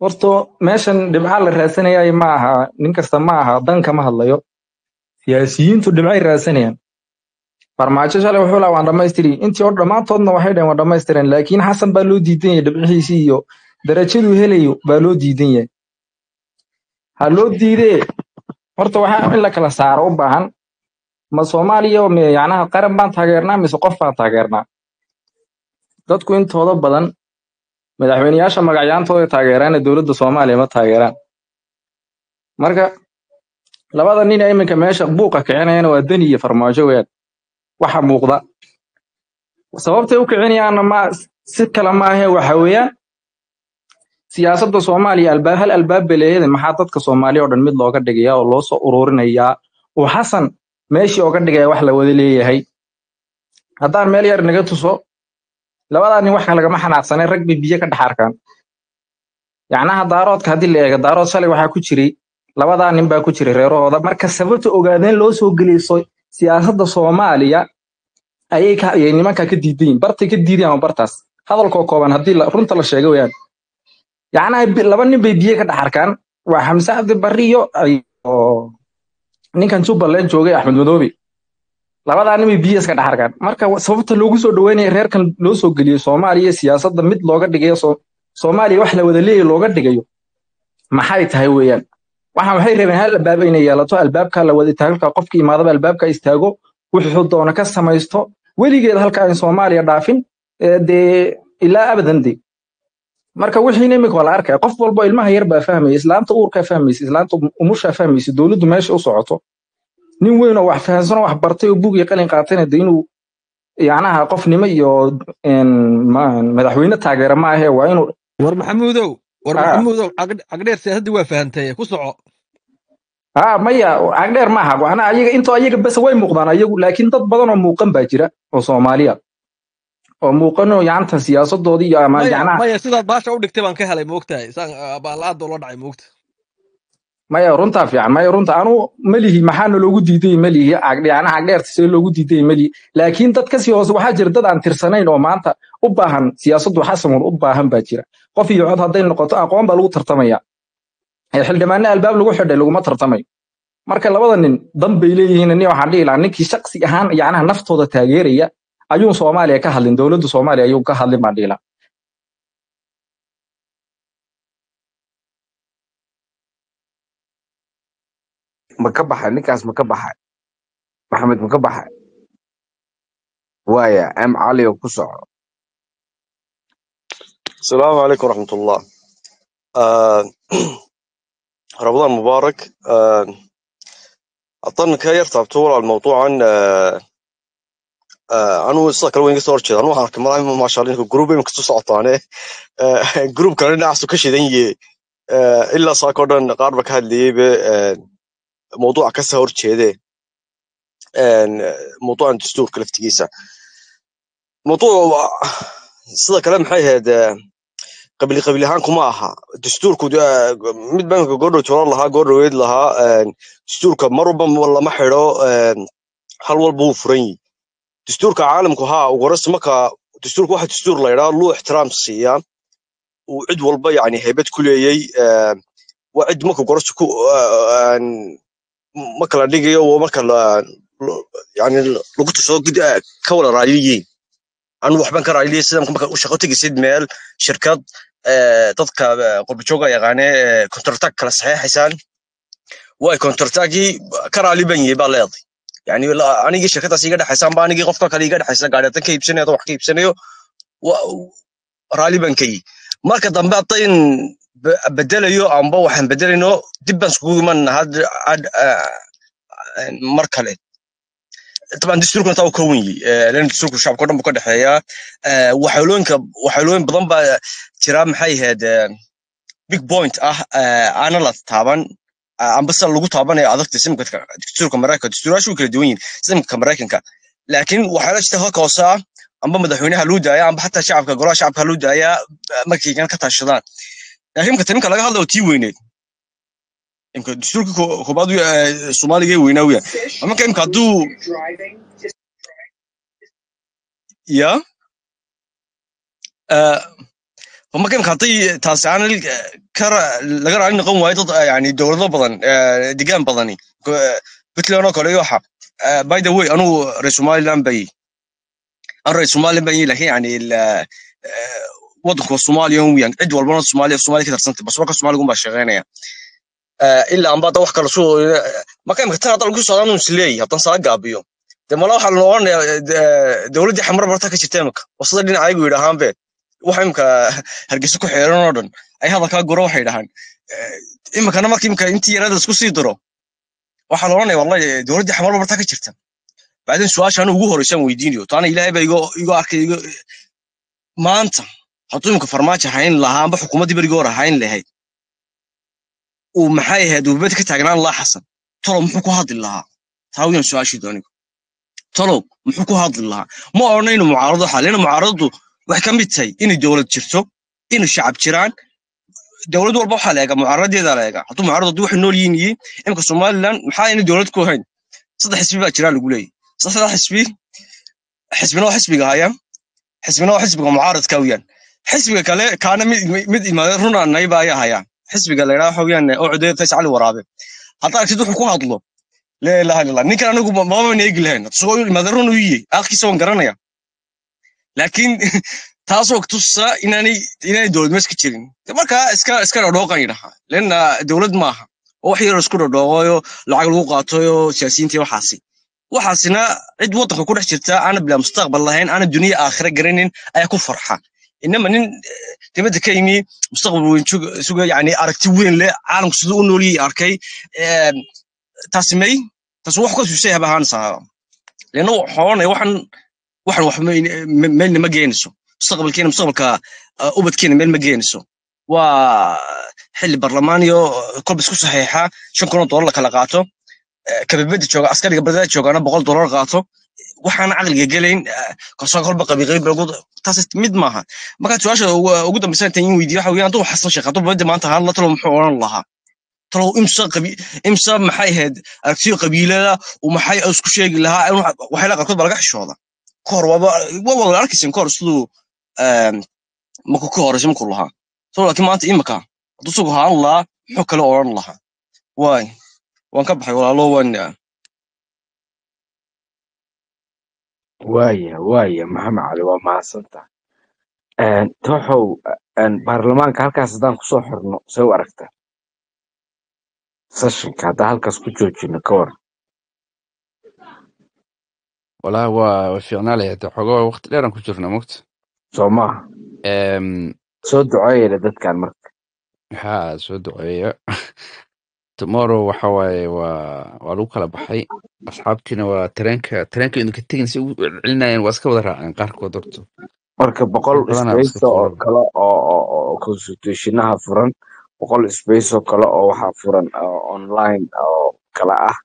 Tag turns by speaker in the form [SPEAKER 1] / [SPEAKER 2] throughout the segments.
[SPEAKER 1] horto meeshan dhibca la raadsanayay ma aha nin kasta ma aha dan kama hadlayo. Siyaasiyiintu dhibcay raadsanayaan. Farmaajo shalay wuxuu lahaa waan dhammaystiri. Intii oo dhammaantoodna waxay dhaheen waan dhammaystireen. Laakiin xasan baa loo diidan yahay dhibcihiisii iyo darajaduu helayo baa loo diidan yahay. Ha loo diidee? Horta waxaa in la kala saaro u baahan. Ma soomaaliya yacnaha qaran baan taageernaa mise qof baan taageernaa? Dadku intooda badan madaxweyneyaasha magacyaantooda taageeraan ee dowladda soomaaliya ma taageeraan. Marka labada nin iminka meesha buuqa kicinayana waa deni iyo farmaajo weeyaan waxa muuqda. Sababtay u kicinayaanna ma si kale ma ahe waxa weeyaan siyaasadda soomaaliya albaab hal albaab bay leeyahay maxaa dadka soomaaliya oo dhan mid looga dhigayaa oo loo soo ururinayaa uu xasan meeshii ooga dhigaya wax la wada leeyahay. Haddaan meel yar naga tuso labadaa nin wax lagama xanaaqsanay rag bay biyo ka dhex arkaan. Yacnaha daaroodka haddii la eego daarood shalay waxaa ku jiray labadaa nin baa ku jiray reerahooda marka sababta ogaadeen loo soo geliyso siyaasadda soomaaliya ayay ayay nimanka ka diidan bartay ka diidayaan waa bartaas. Hadalkoo kooban haddii runta la sheego weyaan yacnaha laba nin bay biyo ka dhex arkaan. Waa xamse cabdi barri ninkan jubbaland joogay axmed madoobe labadaa nin bay biyo iska dhex arkaan. Marka sababta loogu soo dhaweynaya reerkan loo soo geliyo soomaaliya siyaasadda mid looga dhigayo soo soomaaliya wax la wada leeyahay looga dhigayo maxay tahay weeyaan? Waxaan waxay rabeen hal albaab inay yeelato albaabka la wada taagka qofka imaadaba albaabka istaago wuxuu doona ka samaysto. Weligeed halka aan soomaaliya dhaafin ee dee ilaa abadan de marka wixiina imika la arkaya qof walbo ilmaha yar baa fahmaya islaanta uurkaa fahmaysa islaanta umushaa fahmaysa dowladdu meesha u socoto nin weyn oo wax fahansan oo wax bartay oo bug iyo qalin qaatayna de inuu yacnaha qofnimo iyo madaxweyne taageera ma ahe waa inuu
[SPEAKER 2] war maxamuudow war
[SPEAKER 1] ah.
[SPEAKER 2] Maxamuudow cag- cagdheer siyaasaddii waa fahantay ku soco.
[SPEAKER 1] Ah maya cagdheer maaha waana ayaga intoo ayaga bas way muuqdaan ayagu laakiin dad badan oo muuqan baa jira oo soomaaliya. Oo muuqanoo yacanta siyaasadoodii iyo ama yacnaha
[SPEAKER 2] maya sidaad baasha u dhigtay baan ka helay moogtahay saan baalaada ula dhacay moogta
[SPEAKER 1] maya runtaa fiican maya runta anu melihi maxaana loogu diiday melihi cagdhe yacnaha cagdheerta see loogu diiday melihi. Laakiin dad ka sii hoose waxaa jira dad aan tirsanayn oo maanta u baahan siyaasaddu xasamun u baahan baa jira. Qof iyo cod hadday noqoto aqoon baa lagu tartamaya. Ee xildhibaane albaab lagu xidhay laguma tartamayo marka labada nin dan bay leeyihiin nin waxaan dhihi lahaa ninkii shaksi ahaan yacnaha naftooda taageeraya ayuun soomaaliya ka hadlin dowladda soomaaliya ayuu ka hadlin baan dhihi lahaa
[SPEAKER 3] ma ka baxay ninkaas ma ka baxay maxamed ma ka baxay waaya am cali oo ku soco
[SPEAKER 4] السلام عليكم ورحمة الله آه رمضان مبارك آه أظن كاير تابتور على الموضوع عن آه آه أنا وصلت كلوين قصور كذا أنا وحنا كمان ما شاء الله جروب يمكن تصعد أنا آه جروب كان ناس كشي ذي آه إلا صاكودن قاربك هاللي آه mawduuca ka soo hor jeedee mawduucan dastuurka laftigiisa mawduuc sida kale maxay ahayd qabli qabli ahaan kuma aha dastuurku mid banka goordhow joolan lahaa goordhoweed lahaa dastuurka mar walba lama xido hal walba wuu furan yihi dastuurka caalamku haa ugoras marka dastuurka waxa dastuur la yidhaa luu ixtiraam siiyaa uu cid walba yani heybad ku leeyey waa cid marka ugoras ku eh, een, marka la dhigayo marka yani lagu gid eh, ka wada raaliyiin anu waxban ka raaciyay sida marka u shaqo tegisid meel shirkad ee dadka qurbajooga yaqaane contract kala saxeexaysaan way contractagi ka raali ban yahay baa leedahay yani anigii shirkadaas iga dhexaysaan ba anigii qofka kale iga dhexaysa gaadhatan ka iibsanayo wax ka iibsanayo raali ban ka yihi marka dambe haddayn be- bedelayo amba waxaan bedelayno dib baan iskugu iman eh, eh, mar kale. Taban dastuurkuna taa u ka wenyi lana eh, dastuurku shacabka dhan buu ka dhexeeyaa waxaalooyinka waxaalooyin badan baa jira maxay ahayd big point ah aana la taaban. Amba sida lagu taabanayo adagta simka dastuurka maraykanka dastuurayaashu kala duwan yihiin simka maraykanka. Laakiin waxaala jirta halka hoose amba madaxweynaha luu daaya amba xataa shacabka golaha shacabka luu daaya markay gan ka taashadaan laakiin marka taninka laga hadlayo tii weyneed. Imka dastuurka koobaad soomaaliga weynaa weya marka imka hadduu ya? Marka imika haddii taasi aan kara laga raali noqon waayo dad eh, yani dowlado badan eh, degaan badani. Puntland oo kale iyo waxa. Eh, by the way anugu reer somaliland bay anu reer somaliland ban laakiin yani il- eh, wadanku waa soomaaliya weyan cid walbana soomaaliya soomaaliya ka tarsantay bas warka soomaaliga unbaa shaqeynaya. Eh, ilaa anba hadda wax kala soo imika tan hadda lagu socdaan uu is leeyahay haddaan sala gaabiyo. De mala waxaa la oranaya dowladdii xamar barta ka jirta imika. Wasada dhinacayagu yidhaahaanbe waxa imika hargeysa ku xeeran oo dhan. Ay hadalkaa guro waxay dhahaan imikana marka imika intii yarada isku sii diro waxaa la oranaya wallahi dowladdii xamar barta ka jirta. Bacdin su'aasha ugu horreysaan weydiinayo taana ilaahay baa igo igo arkay igo maanta imika farmaajo hayn lahaa amba xukuumaddii berigii hore hayn lahayd uu maxay ahayd? Uu bed ka taagnaan lahaa xasan. Tolow muxuu ku hadli lahaa? Taa su'aashiidu anigu. Tolow muxuu ku hadli lahaa? Ma odhanayno mucaarado xal leena mucaaradadu waxay ka mid tahay. Inay dowlad jirto inay shacab jiraan. Dowlad walba waxaa la eega mucaaradeeda la eega hadduu mucaarad haddii waxay nool yihiin yihiin imika somaliland maxaa inay dowlad ku hayn saddex xisbi baa jiraa lagu leeyahy saddexda xisbi xisbina waa xisbiga haya xisbina waa xisbiga mucaaradka weyaan xisbiga kale kaana mid mid imaade runa nayba xisbiga la yidhaha waxa weyaan oo cali waraabe haddaa aragtid wuxuu ku hadlo laa ninkan anigu ma- maba eegi lahayn u yihi aqkiisa waan garanaya laakiin taasoo tusa inaanay inaanay dowlad mees ka jirin De marka iska iska dhodhooqan yidhaha leanna dowlad maaha oo wax yar isku dhodhooqoyo lacag lagu qaatoyo siyaasiyiinta iyo waxaasi waxaasina cid waddanka ku dhex jirta aana bilaa mustaqbal lahayn aana duniya aakhira garanin ayaa ku farxa inama nin dibadda ka yimi mustaqbal weyn sug- suga yani aragti weyn leh caalamku siduu u nooliyay arkay taasi may taasi wax ka susay haba ahaanaysaa leanna waxoonay waxan waxan wax meelna ma geenayso mustaqbalkeena mustaqbalka ubadkeena meel ma geenayso waa xilli barlamaaniyo kolba isku saxiixa shan kun oo doolar la kala qaato kababada jooga askariga badada joogana boqol doolar qaato waxaana caqliga gelayn eh, ka soo kolba qabiqayb lagu taas mid maaha. Marka su'aasha ugu ugu dambaysa intaan in weydiiyo waxa hadduu xasan sheekh hadduu badda maanta ahaan la talo muxuu odhan lahaa. Talow imsa maxay ahayd? Aragtiyo qabiilada maxay isku sheegi lahaa? In wax- waxyaala qaarkood baa laga xishooda. Kahor waa wada arkaysin kahor siduu markuu ka horeysa markuu lahaa. So laakiin maanta imika hadduu isagu haan lahaa muxuu kale odhan lahaa. Waay waan ka baxay walaalo waan
[SPEAKER 3] Waaya waaya maxamed cali waa mahadsantahay. Een toxow baarlamaanka halkaas haddaan ku soo xirno se u aragtaa? Seshanka haddaan halkaas ku joojino ka waran
[SPEAKER 5] walahi waa way fiicnaa lahayd xoogaa dheeraan ku jirna mogta
[SPEAKER 3] soo maaha soo duceeyana dadkan marka.
[SPEAKER 5] maxaa soo duceeya. tomorrow waxa waaye waa waa lagu kala baxay. Asxaabtiina waa tareenka tareenka idinka tegin si u celinayeen waa iska wada raaceen qaarkood horto
[SPEAKER 3] marka boqol space oo kale oo constitutionaha furan boqol space oo kale oo waxaa furan online oo kala ah.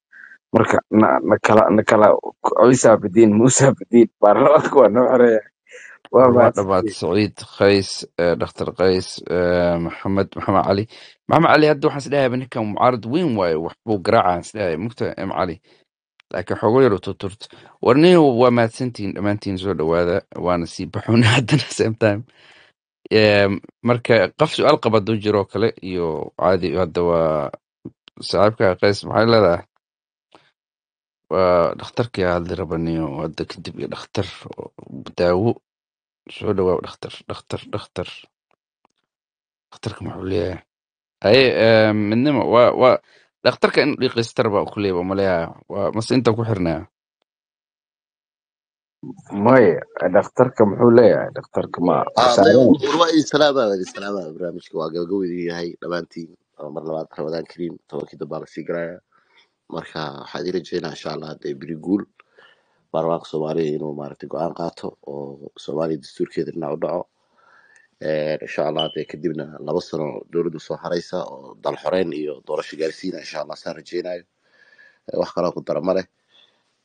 [SPEAKER 3] Marka na kala na kala ciisa badiin muusa badiin baarlamaanka waa noo xoreeya waa mahadsantihiin
[SPEAKER 5] saciid qays eh, dhakhtar qays eh, maxamed maxamed cali maxamed cali hadda waxaan isdhahayba ninkan mucaarad weyn waaye wax buu garaacaan isdhahaya mugta m cali laakiin xogo yar u turturta warnihi waa mahadsantihiin dhammaantiin soo dhowaada waana sii baxoona haddana same time. Em, marka qof su'aal qaba hadduu jiro oo kale iyo caadi hadda waa saaxiibka qays maxay leedahay? Waa dhakhtarkii hadli rabaniyo hadda kadib iyo dhakhtar oo daawo soo dhawaa dhakhtar dhakhtar dhakhtar dhakhtarka muxuu leeyahay haye em, midnimo waa waa dhakhtarka in dhiiqaystar baa ku leeyahay maleeyahay waa mase intaan ku xirnaya
[SPEAKER 3] maya dhakhtarka muxuu leeyahay dhakhtarka ma
[SPEAKER 6] aa maya
[SPEAKER 3] wasaaradda
[SPEAKER 6] warwaa salaama wadi salaama barnaamijka waa gabagabadii yahay dhammaantiin oo mar labaad ramadaan kariim tobankii dambaa la sii garaya marka waxaad ii rajeynaa insha allah hadee beri guul baarlamaanka soomaaliya inuu maaragtay go'aan qaato oo soomaaliya dastuurkeeda dhinac u dhaco. Insha allah hadee kadibna laba sano dowladda soo haraysa oo dal xoreyn iyo doorasho gaarsiina insha allah saan rajeynayo wax kaloo ku dara ma leh.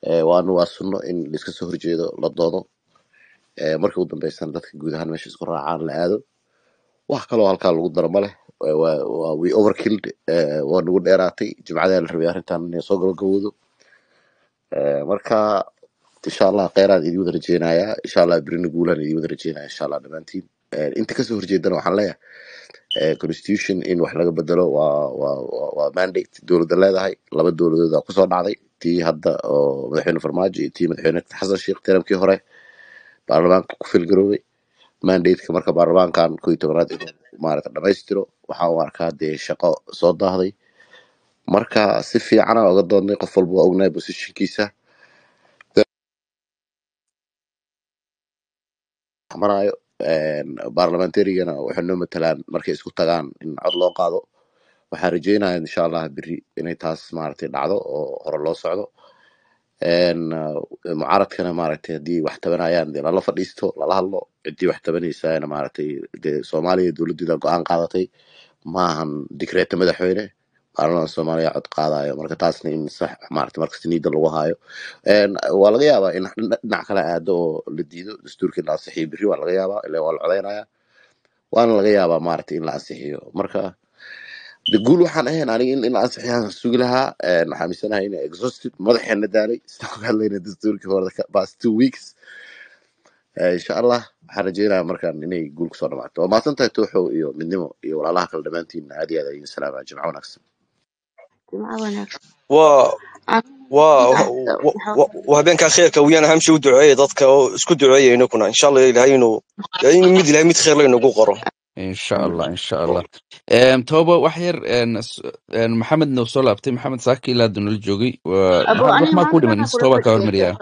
[SPEAKER 6] Ee, waana waa sunno in laiska soo horjeedo la doodo. Marka ugu dambeysana dadka guud ahaan meesha isku raacaan la aado. Wax kaloo halkaa lagu daro ma leh. Waa we overkilled waa nagu dheeraatay. Jimcadaa la rabay arrintan inay soo gabagabowdo. Marka insha allah kheyraad idin wada rajeynayaa insha allah berina guulaan idin wada rajeynaya insha allah dhammaantiin inta ka soo horjeedana waxaan leeyahay constitution in wax laga bedelo waa mandate dowladda leedahay. Laba dowladood ku soo dhacday tii hadda oo madaxweyne farmaajo iyo tii madaxweyne xasan sheekh tiramkii hore baarlamaanka ku filgaroobay. Mandateka marka baarlamaankan koo iyo tobanaad inuu maarata dhamaystiro waxaa u arkaa dee shaqo soo daahday. Marka si fiicana oga doodnay qof walba waa ognahay positionkiisa marayo baarlamentarigana waxay noo matalaan markay isku tagaan in cod loo qaado. Waxaan rajeynaya insha allah beri inay taas maaragtay dhacdo oo hore loo socdo. Mucaaradkana maaragtay haddii wax tabanayaan dee lala fadhiisto lala hadlo ciddii wax tabanaysana maaragtay dee soomaaliya dowladeeda go'aan qaadatay maahan dikreeta madaxweyne baarlamaanka soomaaliya cod qaadayo. Marka taasna in sax maaragtay markasta niida lagu hayo En, waa laga yaabaa in dhina- dhinac kale aado oo la diido dastuurka in la ansixiyo beri waa laga yaabaa ila waa la codeynaya waana laga yaabaa maaragtay in la ansixiyo marka de guul waxaan ahayn aniga in la ansixiyaan sugi lahaa. En, waxaan aaminsanahay inay exhausted madaxeena daalay. Sidaan hadlayna dastuurkii hore the two weeks. Insha allah waxaan rajeynaya markaan inay guul ku soo dhamaato. Waa mahadsan tahay tooxow iyo midnimo iyo walaalaha kale dhammaantiin aad iyo aad ayin salaama jimco wanaagsan
[SPEAKER 7] jimco wanaagsan
[SPEAKER 4] waa
[SPEAKER 7] anigu
[SPEAKER 4] waa
[SPEAKER 7] inta
[SPEAKER 4] wa- habeenkaa khayrka wiyaan ahamshi u duceeya dadka oo isku duceeya inakuna insha allah ilahay inuu in mid ilahay mid khayr laynagu qoro
[SPEAKER 5] insha allah insha allah Em, toba wax yar maxamed noo soo laabtay maxamed saaki ilaa hadda nala joogay wax maa ku dhiman
[SPEAKER 7] waxaan
[SPEAKER 5] mise
[SPEAKER 7] kula
[SPEAKER 5] toba ka
[SPEAKER 7] fadhiyay
[SPEAKER 5] hormariyaa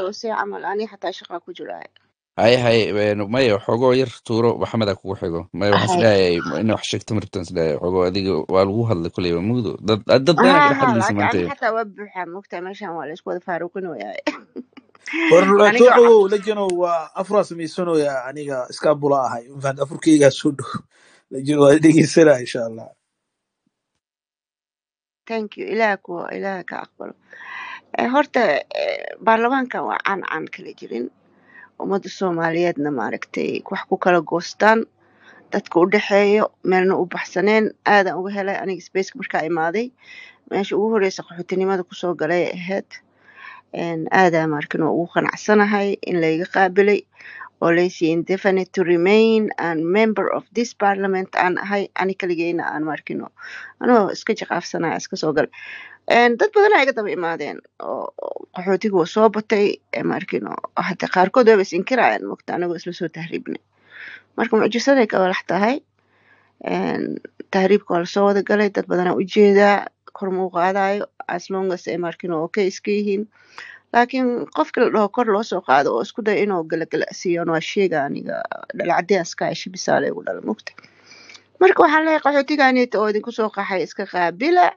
[SPEAKER 7] tooxoose camal aniga xataa shaqaa ku jiraa
[SPEAKER 5] hay hay en, maya xogoo yar tuuro maxameda kugu xigo maya waxaan
[SPEAKER 7] hay
[SPEAKER 5] is leeyahay ina wax sheegto martan is leeyahay xogoo adiga waa lagu hadlay kuleyba mugdo dad dad
[SPEAKER 7] ha
[SPEAKER 5] kala
[SPEAKER 7] ha
[SPEAKER 5] hadlaysa maanta
[SPEAKER 7] xataa waa buuxaa mogtaa meeshan waa la isku wada faaruqinoyaa
[SPEAKER 8] war
[SPEAKER 7] aniga waxa
[SPEAKER 8] tooxogow lejanow waa afraa samaysanoyaa aniga iskaabula ahay infact afurkeygaa soo dhow lejano waa dhegeysanaa insha allah
[SPEAKER 7] thank you ilaah kuwa ilaah ka aqbalo horta baarlamaankan waa caan caan kala jirin ummadda soomaaliyeedna maaragtay wax ku kala goostaan. Dadka u dhexeeyo meelna u baxsaneen aadan uga helay aniga spaceka markaa imaaday. Meesha ugu horeysa qaxootinimada ku soo galay ay ahayd aadaa markin oo ugu qanacsanahay in layga qaabilay oo laysi indefinite to remain and member of this parliament aan ahay. Ani kaligeyna aan markino anoo iska jaqaafsanaya iska soo galay dad badan aa iga daba imaadeen oo oo qaxootiga waa soo batay eh, markino hata qaarkood waaba is inkirayaan mogta anagoo isla soo tahriibnay marka mucjisaday ka walax tahay tahriibka waa la soo wada galay dad badanaa u jeedaa kor muu qaadayo as long as ay markino okay iska yihiin. Laakiin qofki la dhaho kor loo soo qaado oo isku daya inuu galagala-siiyo waa sheega aniga dhalacadeyaaska ay shibisaale ugu dhala mugta marka waxaan leeyahay qaxootigaanita oo idinku soo qaxay iska qaabila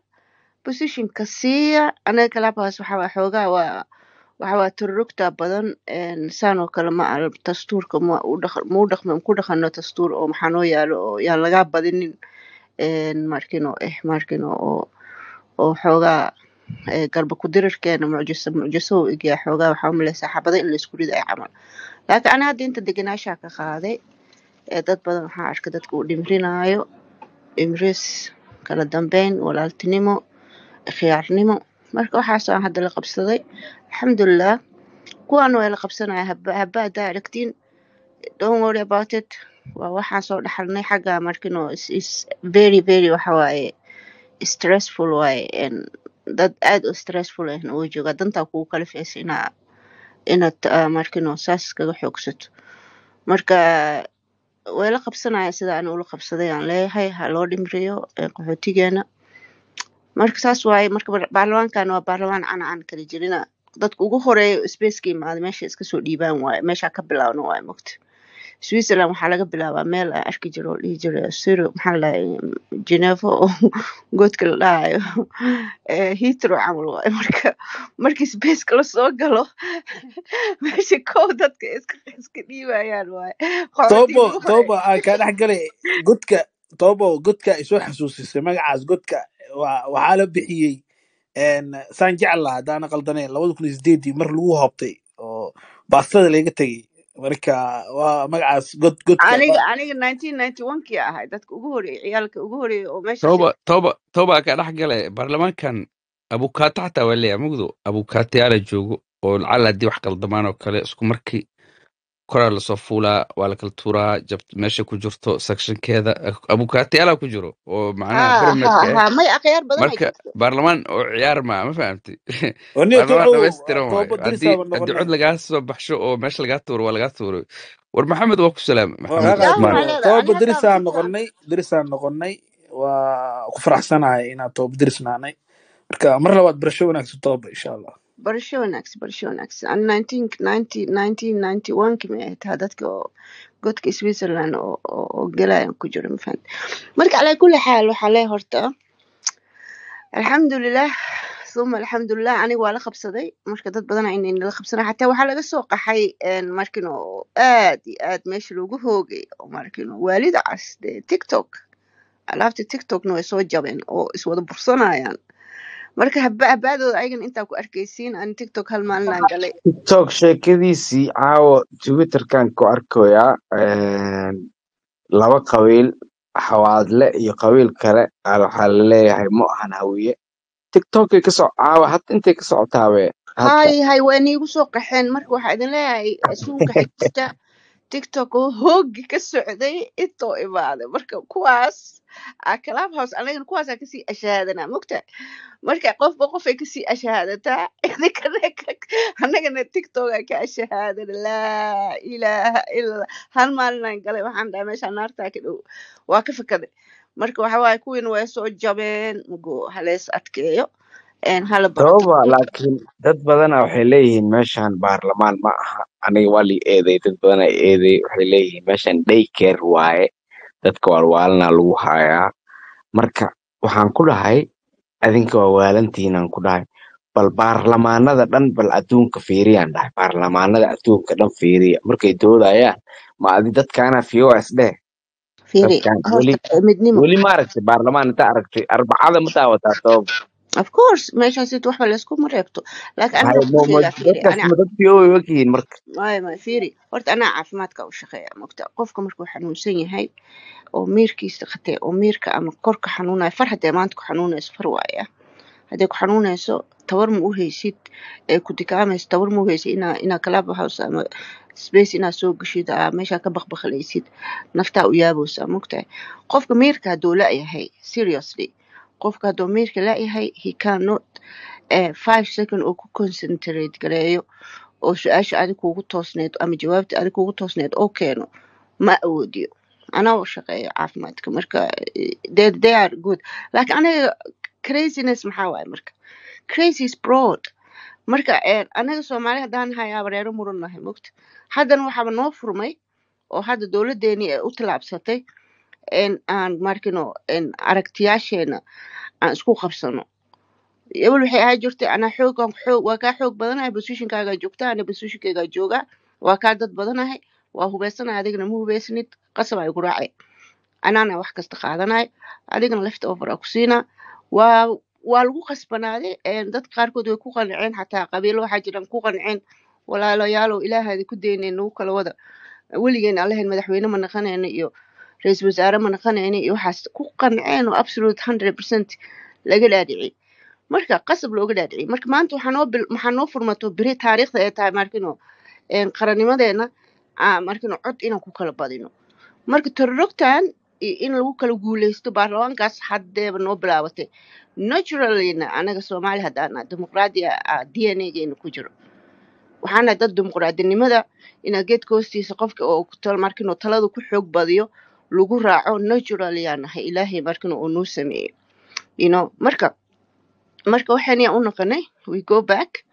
[SPEAKER 7] positionka siiya anaga kalaabhaas waxa waa xoogaa waa waxa waa tururugta badan saan kale ma arag dastuurka ma u u ku dhaqano dastuur oo maxaa yaalo oo yaan lagaa badinin. En, markino eh markino oo oo xoogaa garba ku dirirkeena mucjiso mucjiso u egyaa xoogaa waxaa umaleysaa xabada in la isku ridayo camal. Laakiin ana hadda inta deganaashaa ka qaaday dad badan waxaa arka dadka uu dhimrinaayo dhimris kala dambeyn walaaltinimo khiyaarnimo marka waxaasoo aan hadda la qabsaday. Alxamdulilah kuwaana waa la qabsanaya. Haba haddaa aragtiin. Don't worry about it. Waa waxaan soo dhaxalnay xagga markino is is very very waxa stressful waaye. Dad aad u stressful ahna uu joogaa dantaa kugu kalifaysa inaa inaad ah, markino saas iskaga xoogsato. Marka way la qabsanaya sida aan ula qabsaday. Aan leeyahay ha loo dhimriyo eh, qaxootigeena marka saas waaye marka baarlamaankan waa baarlamaan cana aan kala jirina. Dadka ugu horreeya spaceka imaada meesha iska soo dhiibaan waaye meesha ka bilaabno waaye mogta switzerland waxaa laga bilaabaa meel aan arki jiro oo dhihi jira siro maxaa la genevo oo godka la dhahayo heathrow camal waaye. Marka markii spaceka la soo galo meesha kow dadka iska iska dhiibayaan waaye.
[SPEAKER 8] Toobo toobo aan kaa dhex galay. Godka toobo godka ay soo xasuusisay magacaas godka waxaa la bixiyey saan jecel lahaa haddaana qaldaneen labada kun iyo sideedii mar lagu hoobtay oo baastada laga tegey. Marka waa magacaas god godka
[SPEAKER 7] aniga aniga 1991 kii ahay dadka ugu horeeyay ciyaalka ugu horeeyay oo meesha
[SPEAKER 5] toba toba toba ka dhex gale baarlamaankan abukaata xataa waa leeyahay mugdo abukaatayaala joogo oo lacala haddii wax qaldamaan oo kale isku markii koraa la soo fuulaa waa la kala tuuraa meesha ku jirto sectionkeeda eh, abukaatiyaala ku jiro oo
[SPEAKER 7] manamarka
[SPEAKER 5] baarlamaan oo ciyaar maa ma fahamti?
[SPEAKER 8] Dhamaystiran
[SPEAKER 5] haddii cod lagaa soo baxsho oo meesha lagaa tuuro waa lagaa tuuray war maxamed waa ku
[SPEAKER 8] salaam
[SPEAKER 7] tooba
[SPEAKER 8] darisaan
[SPEAKER 7] noqonay
[SPEAKER 8] darisaan noqonay waa ku faraxsanahay inaan tooba daris marka mar labaad barasho wanaagsan tooba insha allah
[SPEAKER 7] barasho wanaagsan barasho wanaagsan an 1990 1991 kii may ahayd taa dadka oo godka switzerland oo galaya ku jiro mafahant marka calaa kulli xaal waxaa leeyahay horta alxamdulilah uma alxamdulilah aniga waa la qabsaday. Marka dad badan aynan la qabsanay xataa waxaa laga soo qaxay markin oo aad iyo aad meesha loogu hoogay oo markin oo waalida cas dee tiktok. Alaabta tiktokna way soo jabeen oo iswada bursanayaan marka haba habaadooda ayagan intaa ku arkaysiin ani tiktok hal maalinaan galay.
[SPEAKER 3] Tiktok sheekadiisii caawa twitterkan ku arkoyaa een, laba qabiil xawaadle iyo qabiil kale aa waxaa la leeyahay ma ahan hawiye tiktokay ka soc caawa hadda intay ka socotaabe hadda
[SPEAKER 7] hay hay waa niigu soo qaxeen. Marka waxaa idin leeyahay suunka xigta tiktok oo hoogi ka socday intoo imaaday marka kuwaas aa clubhouse anagana kuwaasaa ka sii ashahaadanaa mogta marka qofba qofay ka sii ashahaadataa anagana tiktoka ka ashahaadana laa ilaaha ila hal maalinaan galay waxaan dhahay meesha naartaa ka dhow. Waa ka fakaday marka waxa waaye kuwiina way soo jabeen. Mugo halees adkeeyo hala
[SPEAKER 3] sababa laakiin dad badana waxay leeyihiin meeshan baarlamaan ma aha. Aniga waa lii eeday dad badan ay eeday waxay leeyihiin meeshan daycare waaye. Dadka waalwaalana lagu hayaa. Marka waxaan ku dhahay adinka waa waalantiinaan ku dhahay. Bal baarlamaanada dhan bal adduunka fiiriyaan dhahay. Baarlamaanada adduunka dhan fiiriya. Markay doodayaan ma adi dadkaana fios dheh?
[SPEAKER 7] Fiiri.
[SPEAKER 3] Dadkan weli
[SPEAKER 7] horta midnimo.
[SPEAKER 3] weli ma aragtay baarlamaan inta aragtay arbacada ma daawataa sabab
[SPEAKER 7] of course. meeshaasito waxba layskuma reebto laakiin
[SPEAKER 3] hay
[SPEAKER 7] aniga
[SPEAKER 3] mo
[SPEAKER 7] waxaan
[SPEAKER 3] mo
[SPEAKER 7] sheegaa fiiri
[SPEAKER 3] dadkaas
[SPEAKER 7] ana
[SPEAKER 3] ma dad fios wakiin marka
[SPEAKER 7] maya maya fiiri horta anaa caafimaadka u shaqeeya mogta qofka markuu xanuunsan yahay oo miirkiisa qatee oo miirka ama korka xanuunaya far haddee maanta ku xanuunayso far waaya haddii ku xanuunayso tabar ma u haysid ee ku dikaamayso tabar ma u haysid inaa inaa club house ama space inaa soo geshid aa meeshaa ka baqbaqlaysid naftaa u yaabowsaa mogtahay qofka miirka hadduu la-yahay seriously qofka hadduu miirka la-yahay he cannot eh, five second oo ku concentrate gareeyo oo su'aasha adig kuugu toosneed ama jawaabta adig kuugu toosneed oo keeno ma awoodiyo. Anaa u shaqeeya caafimaadka marka eh, they, are good. Laakiin aniga craziness maxaa waaye marka? Crazy broad. Marka eh, anaga soomaali haddaan nahay abareero muran nahay mogta haddana waxaaba noo furmay oo hadda dowladeeni ay u tallaabsatay aan markino in aragtiyaasheena aan isku qabsano. Ebel waxay ahaa jirtay anaa xoogan xoog waa kaa xoog badanahay positionkaagaa joogtaa ana positionkaygaa joogaa waa kaa dad badanahay waa hubeysanahay adigana ma hubeysnid qasab ay ku raacay. Anaana wax kasta qaadanay adigana left over aa ku siinaa waa waa lagu qasbanaaday dadka qaarkood way ku qanceen xataa qabiilo waxaa jiraan ku qanceen walaalayaalow ilaahaada ku dayneen nagu kala wada. Weligeen allahen madaxweyne ma naqanayna iyo ra'iisul wasaare ma naqanayna iyo waxaas ku qanceen oo absolute hundred percent. laga dhaadhiciyay marka qasab looga dhaadhiciyay marka maanta waxaa noo furmato beri taariikhda ay tahay markino een, qarannimadeena markino cod inaan ku kala badino marka tororogtan in lagu kala guuleysto baarlamaankaas haddeeba noo bilaabatay naturallyna anaga soomaali haddaan dimuqraadiya d n a ku jiro waxaana dad dimuqraadinimada inaa geedka hoostiisa qofka oo markino talada ku xoog badiyo lagu raaco natural yaa nahay ilaahay markino uu noo sameeyey you know marka marka waxaan yaa u noqonay we go back.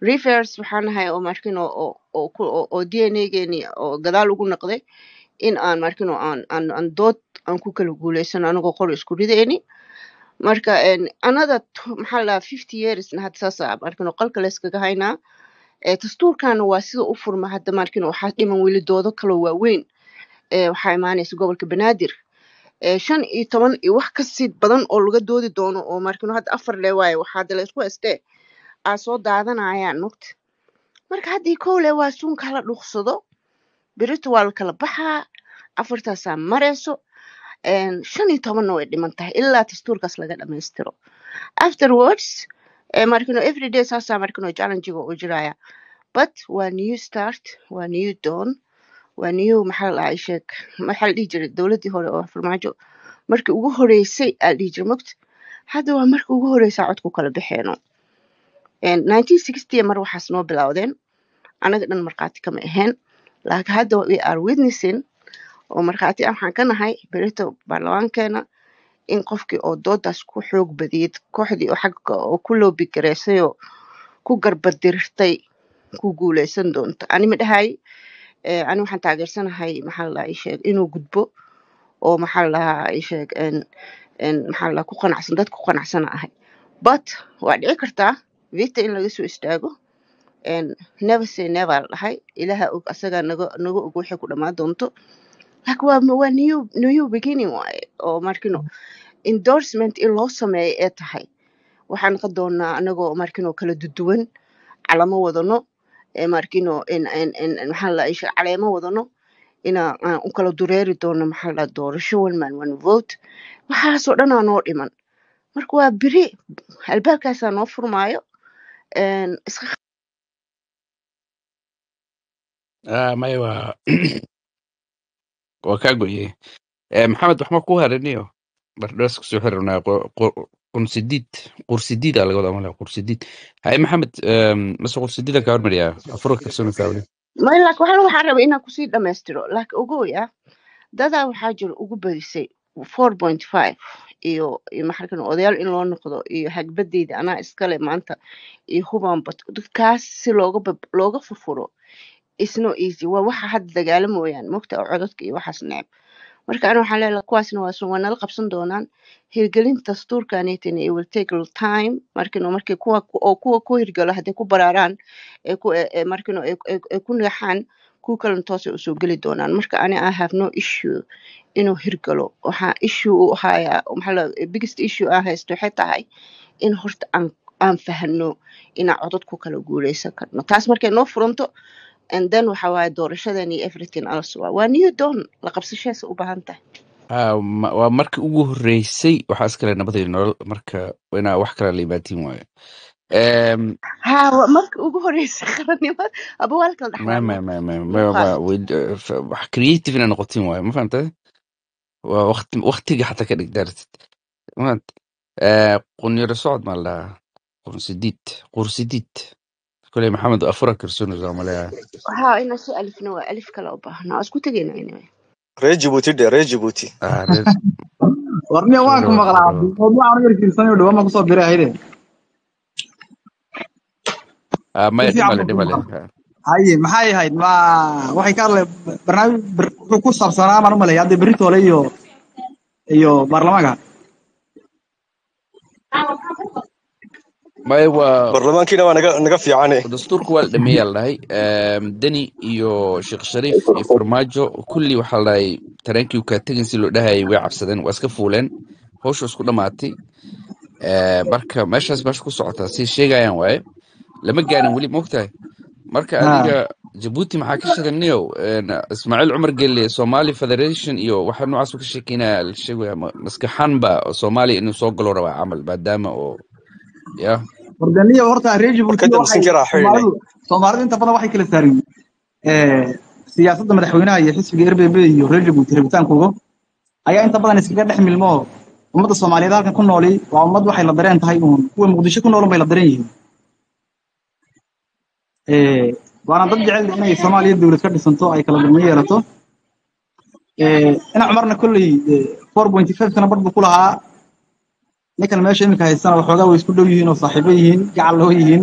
[SPEAKER 7] Rivers nahay oo markino oo oo oo oo d n a oo gadaal ugu noqday in aan markino aan dood aan ku kala guuleysano anagoo qor isku ridayni marka t- maxaa la fifty yearsna hadda saasa markino qolka layskaga haynaa. Ee dastuurkana waa sida u furma hadda markino waxaa dhiman weli doodo kaloo waaweyn waxaa imaanaysa gobolka banaadir. Shan iyo toban iyo wax ka sii badan oo laga doodi doono oo markino hadda afar le waaye waxaa hadda laysku haystee aa soo daadanayaan mogta marka haddii kow le waa suunka hala dhuuqsado berito waa la kala baxaa afartaasaa marayso shan iyo tobanna way dhiman tahay ilaa dastuurkaas laga dhamaystiro afterwards markino everyday saasaa markino challengiga u jiraya but waa new start waa new dawn waa new maxaa la dhahaa sheeg maxaa la dhihi jiray? Dowladdii hore oo farmaajo. Markii ugu horeysay aa la dhihi jiray mogta hadda waa markii ugu horeysaa codku kala baxeeno. Mar waxaas noo bilowdeen. Anaga dhan markhaati kama ahayn. Laakiin hadda we are witnessing oo markhaati ah waxaan ka nahay berito baarlamaankeena in qofkii oo doodaas ku xoog badiyay kooxdii oo xagga oo ku loobigareysay oo ku garbadirtay ku guuleysan doonto. Ani ma ani waxaan taageersanahay maxaa la sheeg inuu gudbo oo maxaa la dhahaa ii sheeg maxaa la ku qanacsan dad ku qanacsana ahay. But waa dhici kartaa vita in laga soo istaago never say never la dhahay. Ilaaha og asagaa naga naga og waxay ku dhammaan doonto. Laakiin waa waa new new beginning waaye oo markino endorsement in loo sameeyo ee tahay. Waxaan doonaa anagoo markino kala duduwan calamo wadano markino in in in in- maxaa caleemo wadano ina aan u kala dureeri doono maxaa doorasho one one vote. Waxaasoo dhan aa noo dhiman. Marka waa beri albaabkaasaa noo furmaayo
[SPEAKER 5] Ah, maya waa kaa goye Eh, maxamed waxma ku hariniyo bardhaas ku soo xirnaa qursidiid qursidiid aa laga wadaa malaha qursidiid hay maxamed mase qursidiidan kaa hormariyaa afuro kalsoonaysaa weli.
[SPEAKER 7] Ma laakiin waxaan rabay inaan ku sii dhammaystiro laakiin ogow ya dadaa waxaa jira ugu badisay four point five iyo iyo maxarkan odayaal in loo noqdo iyo hagbadeyda anaa iskale maanta iyo hubaan bat dadkaas si looga looga furfuro is no easy. Waa waxa hadda dagaala mooyaan mogta oo codadka iyo waxaas neceb marka ani waxaan leeyahay kuwaasna waa sun- waa qabsan doonaan. Hirgelinta dastuurkaneetana it will take time. Markino markii kuwa ku- oo kuwa ku hirgalo hadday ku baraaraan markino ee ku neexaan kuwa kalena toosay u soo geli doonaan. Marka ani i have no issue inuu hirgalo. Waxaa issue u ahayaa maxaa biggest issue aan haysto waxay tahay in horta aan aan fahano inaan codad ku kala guuleysan karno. Taas markay noo furanto and then waxa waaye doorashadan iyo everything else. Waa waa new dawn. La qabsashaasa u baahan tahay.
[SPEAKER 5] Ah, waa markii ugu horeysay waxaa iskale nabadii nolol. Marka inaa wax kale la yimaadin waayo
[SPEAKER 7] markii ugu horeysay qarannimada aba waa la kala
[SPEAKER 5] ma
[SPEAKER 7] dhaxlaa
[SPEAKER 5] ma
[SPEAKER 7] moogta
[SPEAKER 5] ma ma ma
[SPEAKER 7] muuqaal
[SPEAKER 5] ma wid- eh, f- wax creative inaa noqotin waayo ma fahantay waa waqti waqtiga xataa ka dhig daartid maant qunyaro socod maa la dhahaa. Qursidiid qursidiid kule maxamed afura kalsoonaysaa maleeyaa
[SPEAKER 7] haa inaan soo alifno waa alif kale u baahnaa waa isku tegayna anyway
[SPEAKER 4] reer jabuuti dhe reer jabuuti
[SPEAKER 9] warniya waan ku maqlaa u yarkiirsanayo dhawaan baan ku soo diray hayde
[SPEAKER 5] ah
[SPEAKER 9] si
[SPEAKER 5] maya
[SPEAKER 9] fiican
[SPEAKER 5] dhima le
[SPEAKER 9] baan ku
[SPEAKER 5] dhima le
[SPEAKER 9] maqlaa haye maxay ahayd ma waxay ka hadlay barnaamij bar- wuxuu ku saabsanaa baan u maleeya hadda berri toole iyo iyo baarlamaanka
[SPEAKER 5] maya waa
[SPEAKER 4] baarlamaankiina waa naga naga fiicane
[SPEAKER 5] dastuurka waa la dhameeyaa la dhahay deni iyo sheekh shariif iyo farmaajo kulli waxaa la dhahay tareenkii kaa tegin si loo dhahayay way cabsadeen waa iska fuuleen. Hawsha isku dhamaatay. Eh, marka meeshaas meesha ku socotaa si sheegayaan waaye. Lama gaarin weli mogtahay marka adiga jabuuti maxaa ka sheeganayo ismaaciil cumar gelle somali federation iyo waxa noocaas ka sheekeynaya la sheegaya ma- maskaxan ba soomaaliya inuu soo galo rabaa camal maadaama oo ya
[SPEAKER 9] wardaniya horta soomaalidu inta badan waxay kala saareen eh, siyaasadda madaxweynaha iyo xisbiga RBB iyo reer jabuuti rabitaankooda ayaa inta badan iskaga dhex milmo. Ummadda soomaaliyeed halkan ku nooli waa ummad waxay la dareen tahay uun kuwa muqdisho ku nool bay la dareen yihiin. Eh, waana dad jecel inay soomaaliya dowlad ka dhisanto ay kala dhulmo yeelato. Eh, ina cumarna kolley four point five kana buu ku lahaa ninkan meesha iminka haystana waxoogaa way isku dhow yihiin oo saaxiibo yihiin gacal loo yihiin.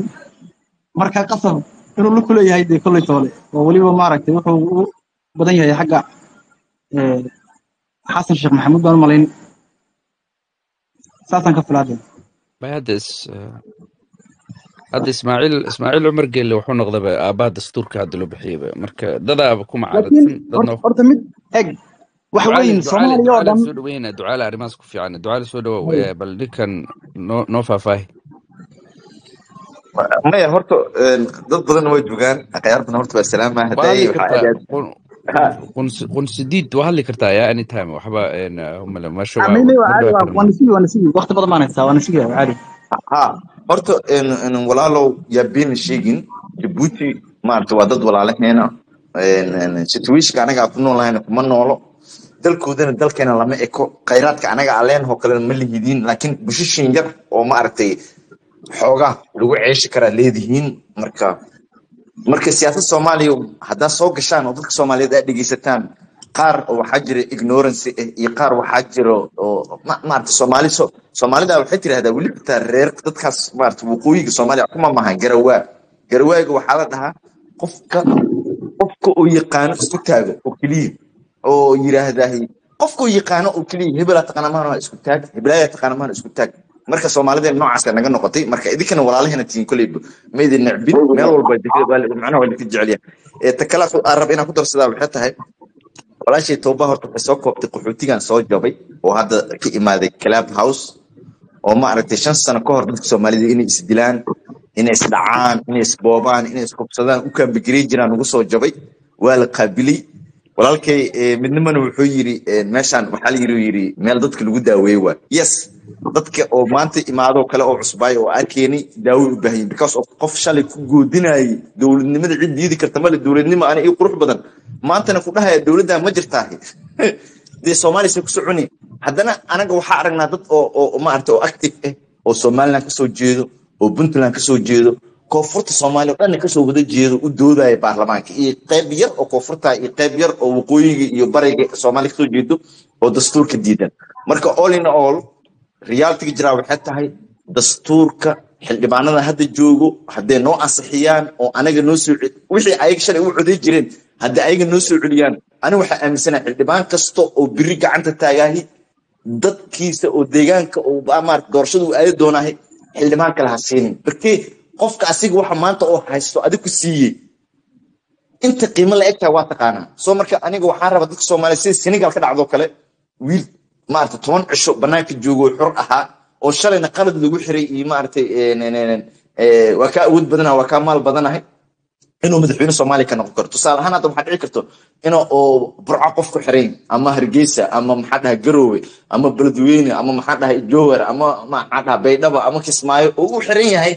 [SPEAKER 9] Marka qasab inuu la kuleeyahay dee kolley toole. Oo weliba maaragtay wuxuu u badan yahay xagga eh, xasan sheekh maxamuud baan u malayn. Saasaan ka filaadeen
[SPEAKER 5] ma hadda is hadda ismaaciil ismaaciil cumar gelle wuxuu noqdaba aabaha dastuurka hadda loo bixiyaba marka dadaaba ku
[SPEAKER 9] horta horta mid eg waxa weyn
[SPEAKER 5] ducaale
[SPEAKER 9] soomaaliya oo dhan
[SPEAKER 5] soo dhaweynaa ducaale arrimahaas ku fiican ducaale soo dhawow bal ninkan noo noo faahfaahi
[SPEAKER 10] maya horta dad badan way joogaan akhyaartana horta waa salaama
[SPEAKER 5] qunsidiid waa hadli kartaa ya anytime waxba een, humale meesha waa
[SPEAKER 9] amine waa
[SPEAKER 5] mar
[SPEAKER 9] caadi
[SPEAKER 5] dhawaa
[SPEAKER 9] waa
[SPEAKER 5] xiran
[SPEAKER 9] waa nasibi waa nasibi waqti badan baan haystaa waa nasibi waa caadi
[SPEAKER 10] ha horta walaalow yaa beena sheegin jabuuti maarata waa dad walaalaheena situationka anaga ku noolahayna kuma noolo dalkoodana dalkeena lama eko. Khayraadka anaga alleen oo kale ma lihidiin laakiin bushishin yar oo maaragtay xoogaa lagu ceeshi karaa leedihiin. Marka marka siyaasad soomaaliya haddaad soo gashaan oo dadka soomaaliyeed aad dhegeysataan qaar oo waxaa jira ignorance eh iyo qaar waxaa jiro oo ma- maarata soomaali so soomaalida waxay tirahdaa weli xitaa reer dadkaas maarata waqooyiga soomaaliya kuma mahan garawaa garawaaga waxaa la dhahaa qofka qofka uu yaqaano isku taago oo keliya oo yiraahdahay qofka uu yaqaano oo keliya hebelaa taqaana maana isku taag hebelaayaa taqaana maana isku taag. Marka soomaalideen noocaasa naga noqotay marka idinkana walaalaheena tihiin koleyba ma idin necbin meel walba macnaha waa idinka jecelyahay ee ta kale aan rab inaan ku darsadaa waxay tahay walaashay tooba horta waxay soo koobtay qaxootigan soo jabay oo hadda ka imaaday club house oo ma aragtay shan sano ka hor dadka soomaalida inay isdilaan inay isdhacaan inay isboobaan inay isqubsadaan u kaambigirey jiraan ugu soo jabay waa la qaabilay walaalkay eh, midnimana wuxuu yiri eh, meeshaan yiri yiri meel dadka lagu daaweeye waa. Yes dadka oo maanta imaadoo kale oo cusbaay oo arkeenay daawo u baahan yihiin because of qof shalay ku goodinayay dowladnimada cid diidi karta male dowladnimo ana ii qurux badan. Maantana ku dhahaya dowladdan ma jirtaahi dee soomaaliya say ku haddana anaga waxaa aragnaa dad oo oo maarata oo active ah oo somaliland ka soo jeedo oo puntland ka soo jeedo koonfurta soomaaliya oo dhanna ka soo wada jeedo u doodaya baarlamaanka. Iyo qayb yar oo koonfurta iyo qayb yar oo waqooyiga iyo bariga soomaaliya ka soo jeedo oo dastuurka diidan. Marka all in all realitiga jiraa waxay tahay dastuurka xildhibaanada hadda joogo hadday noo ansixiyaan oo anaga noo soo wixii ayaga shalay u coday jireen hadday ayaga noo soo celiyaan aniga waxaa aaminsanahay xildhibaan kasta oo biri gacanta taagaahi dadkiisa oo deegaanka oo doorashada uu aadi doonaahi xildhibaan kale ha siinin qofka asiga waxa maanta oo haysto adig siiyey. Inta qiimo la egtahay waa taqaanaa. Soo marka aniga waxaan rabaa dadka soomaaliya sida senegal ka dhacdoo kale wiil maarata toban cisho banaanka joogo oo xor ahaa oo shalayna qalad lagu xiray iyo een, een, ee, waa kaa awood badanaha waa kaa maal badanahay inuu madaxweyne soomaaliya ka noqon karo tusaale ahaan hadda waxaa dhici karto inuu oo burco qof ku xirayn ama hargeysa ama maxaa dhaha garoowe ama beledweyne ama maxaa dhaha jowhar ama maxaa dhaha baydhabo ama kismaayo oo u xiran yahay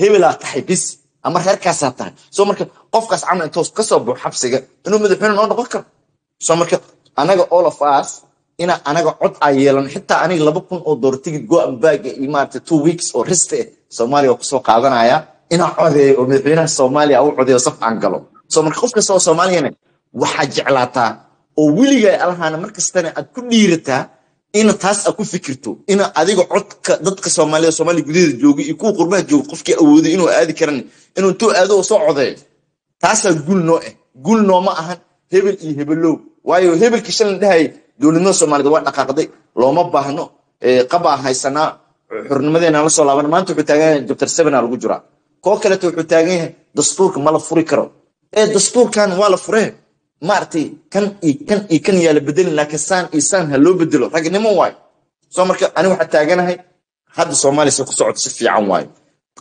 [SPEAKER 10] hebelaa tahay bis ama reerkaasaa tahay. Soo marka qofkaas camal intuu ka soo baxo xabsiga inuu madaxweyne noo noqon karo. Soo marka anaga all of us ina anaga cod aa yeelan xitaa aniga laba kun oo door tigid go ambaaga iyo maarata two weeks oo riste eh soomaaliya oo ku soo qaadanaya inaa codeeyo oo madaxweynaha soomaaliya u codeeyo saf aan galo. Soo marka qof kasta oo soomaaliyana waxaa jeclaataa oo weligaa alahaana mar aad ku dhiirataa ina taas aad ku fikirto ina adiga codka dadka soomaalida soomaaliya gudaheeda jooga iyo kuwa qurbaha jooga qofkii awooday inuu aadi karan inuu intuu aado oo soo codeeyo taasaa gul noo ah gul nooma ahan. Hebel iyo hebelow. Waayo hebelkii shalan dhahayay dowladnimada soomaalida waa dhaqaaqday. Looma baahno ee, qabaa haysanaa xornimadeena la soo laaban. Maanta wuxuu taagan yahay jabtar sevena lagu jiraa koo kaleeto wuxuu taagan yahay dastuurka ma la furi karo. Ee dastuurkan waa la furee maaragtay kan iyo kan iyo kan yaa la bedelin laakiin saan iyo saan ha loo bedelo. Ragnimo waayo. Soo marka ani waxaa taaganahay hadda soomaaliya se ku socoto si fiican waayo.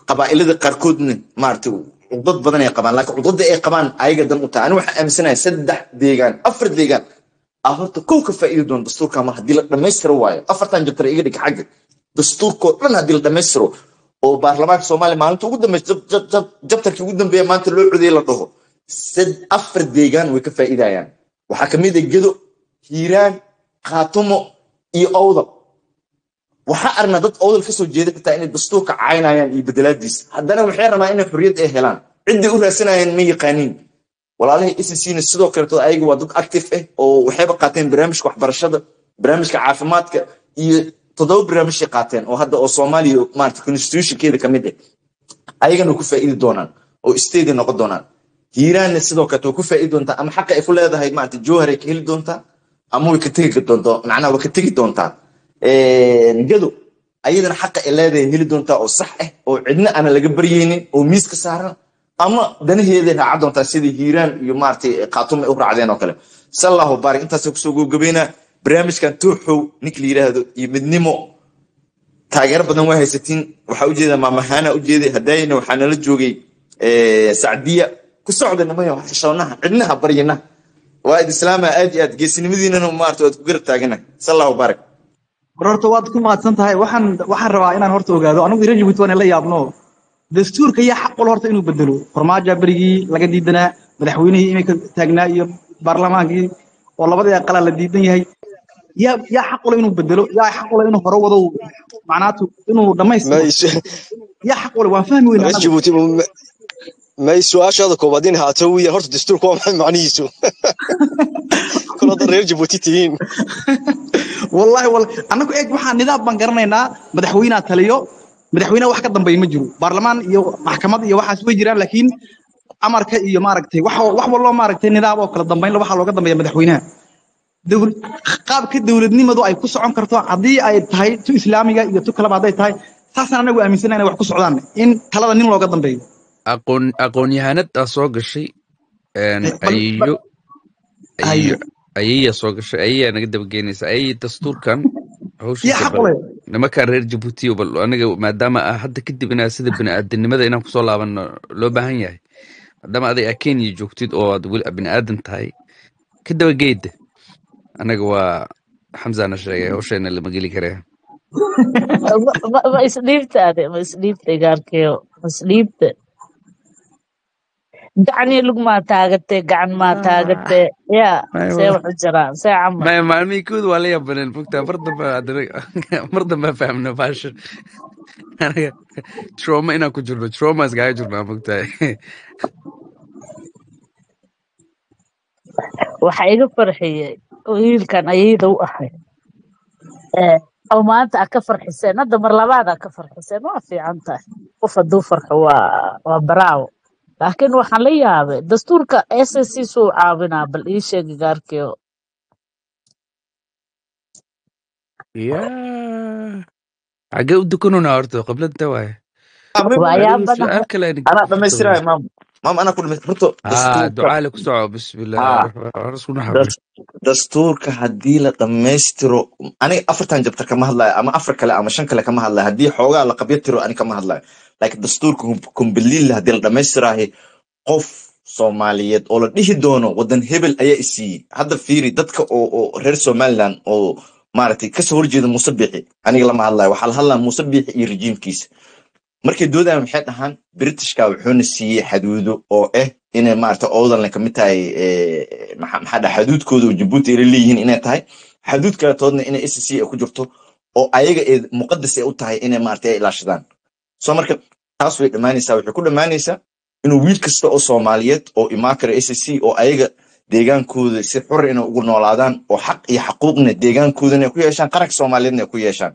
[SPEAKER 10] Qabaa'ilada qaarkoodna maaragtay cudad badan ay qabaan laakiin cudada ay qabaan ayaga dan u tahay ani waxaa aaminsanahay saddex deegaan afar deegaan aa horta kow ka faa'iidi doon dastuurka mar haddii la dhammaystiro waayo. Afartan jabtar iga dhig xagga. Dastuurkoo dhan haddii la dhammaystiro oo baarlamaanka soomaaliya maalinta ugu jab- jabtarkii ugu dambeeya maanta loo codeeye la dhaho afar deegaan way ka faa'iidayaan. Waxaa ka mid ah gedo hiiraan khaatumo iyo owdal waxaa arnaa dad owdal ka soo jeeda xitaa inay dastuurka caynayaan iyo bedelaadiisa haddana waxay rabaan inay xorriyad ay helaan. Ciddii u raadsanayaan ma yaqaaniin. Walaalahay sscna sidoo kaleeto ayaga waa dad active ah oo waxayba qaateen barnaamijka waxbarashada barnaamijka caafimaadka iyo toddoba barnaamijay qaateen oo hadda oo soomaaliya maarata constitutionkeeda ka mid ah ayagana ku faa'iidi doonaan oo state noqon doonaan hiiraanna sidoo way ku faa'iidi doontaa ama xaqa ay ku leedahay maarata jowhar ay ka heli doontaa? Ama way ka tegi doontaa? Macnaha way ka tegi doontaa. Gado ayadana xaqa ay leedahay heli doontaa oo sax ah oo cidna aana laga baryeynin oo miiska saaran ama danaheeday raaca doontaa sida hiiraan iyo maaragtay khaatume u raacdeen oo kale. Sallahu baarik intaasay ku soo gabagabeynaa barnaamijkan tooxow ninka la yidhaahdo iyo midnimo taageero badan waa haysatiin. Waxaa u jeedaa maamahaana ujeeday hadaayana waxaa nala joogay sacdiya ku socda nimayo xishoonaha cidnaha baryina. Waa id islaama aad iyo aad geesinimadiinana maarata waad ku garab taagana. Sallahu baarik
[SPEAKER 9] war horta waad ku mahadsan tahay waxaan waxaan rabaa inaan horta ogaado anigu irajibut waan la yaabno. Dastuurka yaa xaq ul horta inuu bedelo farmaajo berigii laga diidanaa madaxweynihii iminka taagnaa iyo baarlamaankii oo labadii aqala la diidan yahay. Yaa yaa xaq ule inuu bedelo yaa xaq ule inuu hore wado macnaatu inuu dhammaystiro
[SPEAKER 4] may
[SPEAKER 9] yaa xaq ule waan fahmi
[SPEAKER 4] reer jabuuti may su'aashaada koobaad in haato wiya horta dastuurka waa maxay macnihiisu kol hadda reer jabuuti tihiin
[SPEAKER 9] wallahi wal annagu eeg waxaa nidaam baan garanaynaa madaxweynea taliyo. Madaxweyne wax ka dambeeya ma jiro. Baarlamaan iyo maxkamad iyo waxaas way jiraan laakiin amarka iyo maaragtay wax wax maaragtay nidaam oo kala dambeyn waxaa looga dambeeya madaxweynaha qaabka dowladnimadu ay ku socon karto haddii ay tahay tu islaamiga iyo tu kaleba hadday tahay saasaan anagu aaminsana inay wax ku socdaan in talada nin looga dambeeyo
[SPEAKER 5] aqoon aqoon-yahanad aa soo gashay
[SPEAKER 9] Eh,
[SPEAKER 5] ayeeyaa soo gashay ayeeyaa naga dabageynaysa ayeeya dastuurkan nimankaan reer jabuutiyo bal aniga maadaama ah hadda kadib inaa sida bini'aadanimada inaan ku soo laabanno loo baahan yahay. Maadaama aday aa kenya joogtid oo aad weli bini'aadan tahay ka dabageeda anaga waa xamsaana sheegay hawsheena lama geli karee
[SPEAKER 11] ma isdhiibta ade ma isdhiibta gaarkeyo ma isdhiibta gacanii lug maa taagate gacan maa taagate yaa
[SPEAKER 5] Maya
[SPEAKER 11] see
[SPEAKER 5] wala-
[SPEAKER 11] wax u jiraan see camal.
[SPEAKER 5] Maalmihii kooda waa la yaabaneen fogtaa mar dambe mar dambe fahmna fashion. Anaga trauma inaan ku jirno trauma iskaga jirnaa fogtahay
[SPEAKER 11] waxa iga farxiyey wiilkan ayayda u ahay. Ee, oo maanta aa ka farxiseen hadda mar labaad aa ka farxiseen waa fiican tahay. Qof hadduu farxo waa waa baraawo laakiin waxaan la yaabay dastuurka ssc suu caawinaa bal ii sheegi gaarkeyo
[SPEAKER 5] yaa xagee u dukanunaa horta qiblada waaye
[SPEAKER 10] Ah,
[SPEAKER 5] ducaale ku soco bismillah.
[SPEAKER 10] Haa
[SPEAKER 5] war isku naxabri
[SPEAKER 10] das- dastuurka haddii la dhammaystiro aniga afartan jabtar kama hadlayo ama afar kale ama shan kale kama hadlayo haddii xoogaa la qabyo tiro ani kama hadlayo laakiin dastuurka kumbaliilla haddii la dhammaystirahay qof soomaaliyeed oo la dhihi doono wadan hebel ayaa isiiyey hadda fiiri dadka oo reer somaliland oo maaragtay ka soo horjeeda muuse biixi aniga lama hadlayo waxaa la hadlaya muuse biixi iyo rejiimkiisa markay doodayaan maxay dhahaan britishka wuxuuna siiyey xaduudo oo ah inay maarata oodanle ka mid tahay eh, maxa maxaa dhaha xaduudkooda oo jabuuti ay leeyihiin inay tahay. Xaduud kaletoodna inay s c ay ku jirto oo ayaga ee muqadas ay u tahay inay maarata ay ilaashadaan so marka taas way dhammaanaysaa waxay ku dhammaanaysaa inuu wiil kasta oo soomaaliyeed oo imaan kara s c oo ayaga deegaankooda si xur inay ugu noolaadaan oo xaq iyo xaquuqna deegaankoodana ku yeeshaan qaranka soomaaliyeedna ku yeeshaan.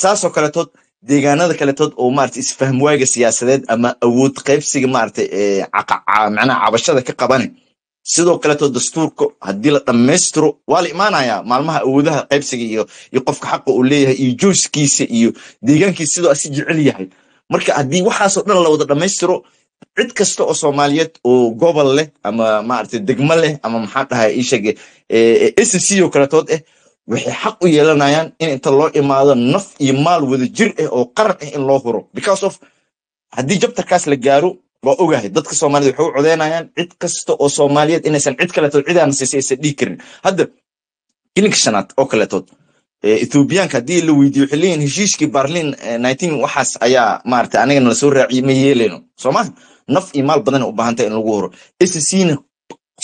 [SPEAKER 10] Saasoo kaletood deegaanada kaletood oo maarata isfahm waaga siyaasadeed ama awood qaybsiga maarata macnaha cabashada ka qabane sidoo kaletood dastuurka haddii la dhammaystiro waa la imaanayaa maalmaha awoodaha qaybsiga iyo qofka xaqa uu leeyahay iyo joyskiisa iyo deegaankiisa sidoo asi jecel yahay marka haddii waxaasoo dhan la wada dhammaystiro cid kasta oo soomaaliyeed oo gobol leh ama maarata degmo leh ama maxaa dhahay ishege s c oo kaletood ah waxay xaq u yeelanayaan in inta loo imaado naf iyo maal wada jir ah oo qaran ah in loo huro. Because of haddii jabtarkaas la gaaro waa ogahay dadka soomaaliyed waxay u codeynayaan cid kasta oo soomaaliyeed inaysan cid kaletood cidaana siisay aysan dhihi karin. Hadda kilinka shanaad oo kaletood ethoobiyaanka haddii la weydiiyo waxay leeyihiin heshiiskii barlin eh, 19 waxaas ayaa maarata anigana la soo raaciyey ma yeeleyno soomaa naf iyo maal badan u baahan tahay in lagu huro scna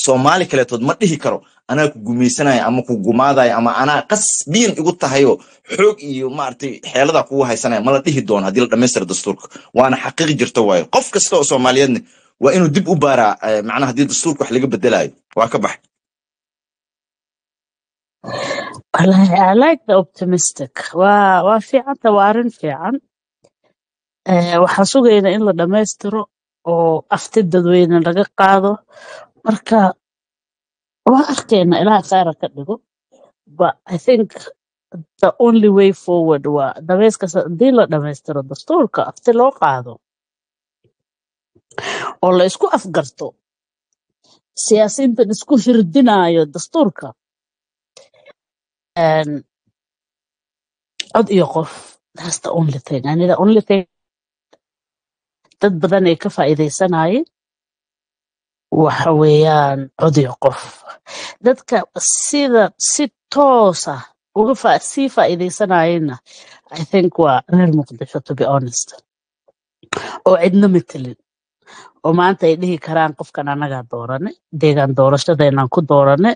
[SPEAKER 10] soomaali kaletood ma dhihi karo anaa ku gumaysanaya ama ku gumaadaya ama anaa qasbiyan igu tahayoo xoog iyo maaragtay xeeladaa kugu haysanaya ma la dhihi doono haddii la dhammaystira dastuurka. Waana xaqiiqi jirta waayo. Qof kasta oo soomaaliyeedna waa inuu dib u baaraa eh, macnaha haddii dastuurka wax laga bedelayo waa ka baxay
[SPEAKER 11] Wallahi, I like the optimistic. Waa waa fiicanta waa arrin fiican. Eh, waxaan sugaynaa in la dhammaystiro oo afti dadweyne laga qaado. Marka waa arkayna ilaaha khayra ka dhigo. But I think the only way forward waa dhamayskasta haddii la dhammaystiro dastuurka afti loo qaado oo la isku afgarto siyaasiyiintan isku hirdinayo dastuurka cod iyo qof that's the only thing. And the only thing dad badan ay ka faa'iidaysanayeen waxa weeyaan cod iyo qof dadka sida si toos ah uga sii faa'iidaysanayeenna i think waa reer muqdisho to be honest. Oo cidna matelin oo maanta ay dhihi karaan qofkan annagaa doorane deegaan doorashadeenaan ku doorane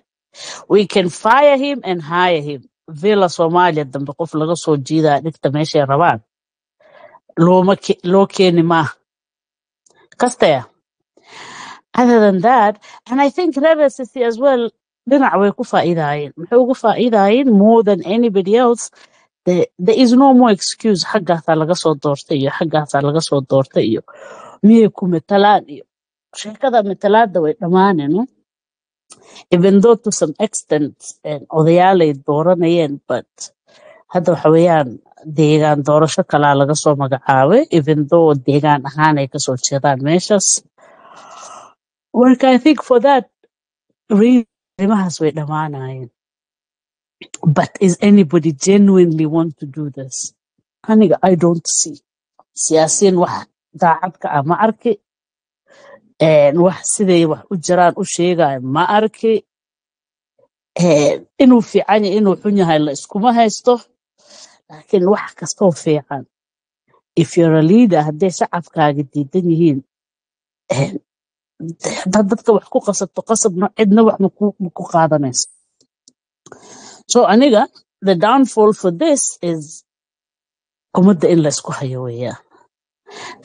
[SPEAKER 11] we can fire him and hire him. Villa soomaaliya dambe qof laga soo jiidaa dhigta meeshay rabaan. Loo keeni maaha kastaya other than that and i think revsc as well dhinac way ku faa'iidaayeen maxay ugu faa'iidaayeen more than anybody else. There, there is no more excuse. Xaggaasaa laga soo doortay iyo xaggaasaa laga soo doortay iyo. Miyay ku matalaan iyo. Sheekada matalaada way dhammaaneen even though to some extent odayaalay dooranayeen but hadda waxa weeyaan deegaan doorasho kalaa laga soo magacaabay even though deegaan ahaan ay ka soo jeedaan meeshaas. Marka i think for that reason arrimahaas way dhammaanayeen but is anybody genuinely want to do this? Aniga i don't see. Siyaasiyiin wax daacad ka ah ma arki wax siday wax u jiraan u sheegaya ma arki. Inuu fiican yahay inuu xun yahay la iskuma haysto. Laakiin wax kastoo fiican if you're a leader hadday shacabkaaga diidan yihiin een, haddaad dadka wax ku qasabto qasabna cidna wax maku qaadanayso. So aniga the downfall for this is ummadda in la isku hayo weeyaan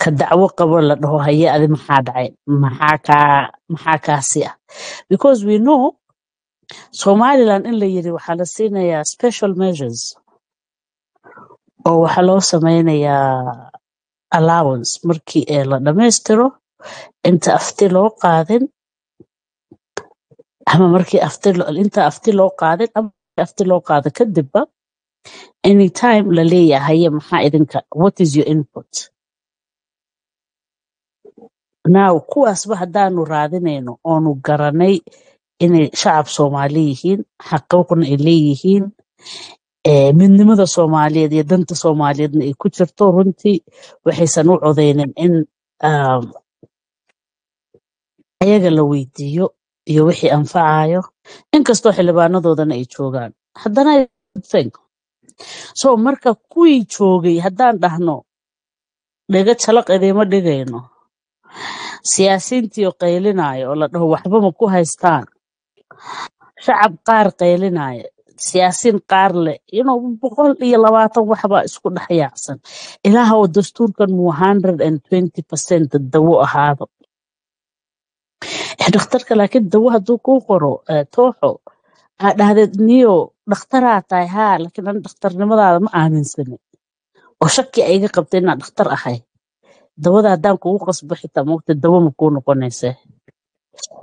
[SPEAKER 11] ka dacwo qabo la dhaho haye adi maxaa dhacay? Maxaa kaa maxaa kaasi ah? Because we know somaliland in la yiri waxaa la siinayaa special measures. Oo waxaa loo sameynayaa allowance markii ee la dhammaystiro inta afti loo qaadin ama markii afti inta afti loo qaadin ama afti loo qaado kadibba anytime la leeyahay haye maxaa idinka? What is your input now kuwaasba haddaanu raadinayno oonu garanay inay shacab soomaali yihiin xaquuqna ay leeyihiin eh, midnimada soomaaliyeed iyo danta soomaaliyeedna ay ku jirto runtii waxaysan u codeynin in um, ayaga la weydiiyo iyo wixii anfacayo inkastoo xildhibaanadoodana ay joogaan. Haddana so marka kuwii joogay haddaan dhahno dhega jalaq idiima dhigayno siyaasiintii oo qaylinaayo oo la dhaho waxba ma ku haystaan. Shacab qaar qaylinaayo siyaasiin qaar leh inuu boqol iyo labaatan waxbaa isku dhex yaacsan. Ilaaha oo dastuurkan muu hundred and twenty percent dawo ahaado. Eh, dhakhtarka laakiin dawo hadduu kuu qoro eh, tooxo aa dhahdeed niyo dhakhtaraa tahay haa laakiin an dhakhtarnimadaada ma aaminsani. Oo shaki ay iga qabta inaan dhakhtar ahay dawada haddaan kugu qasbo xitaa moogta dawo ma kuu noqonaysa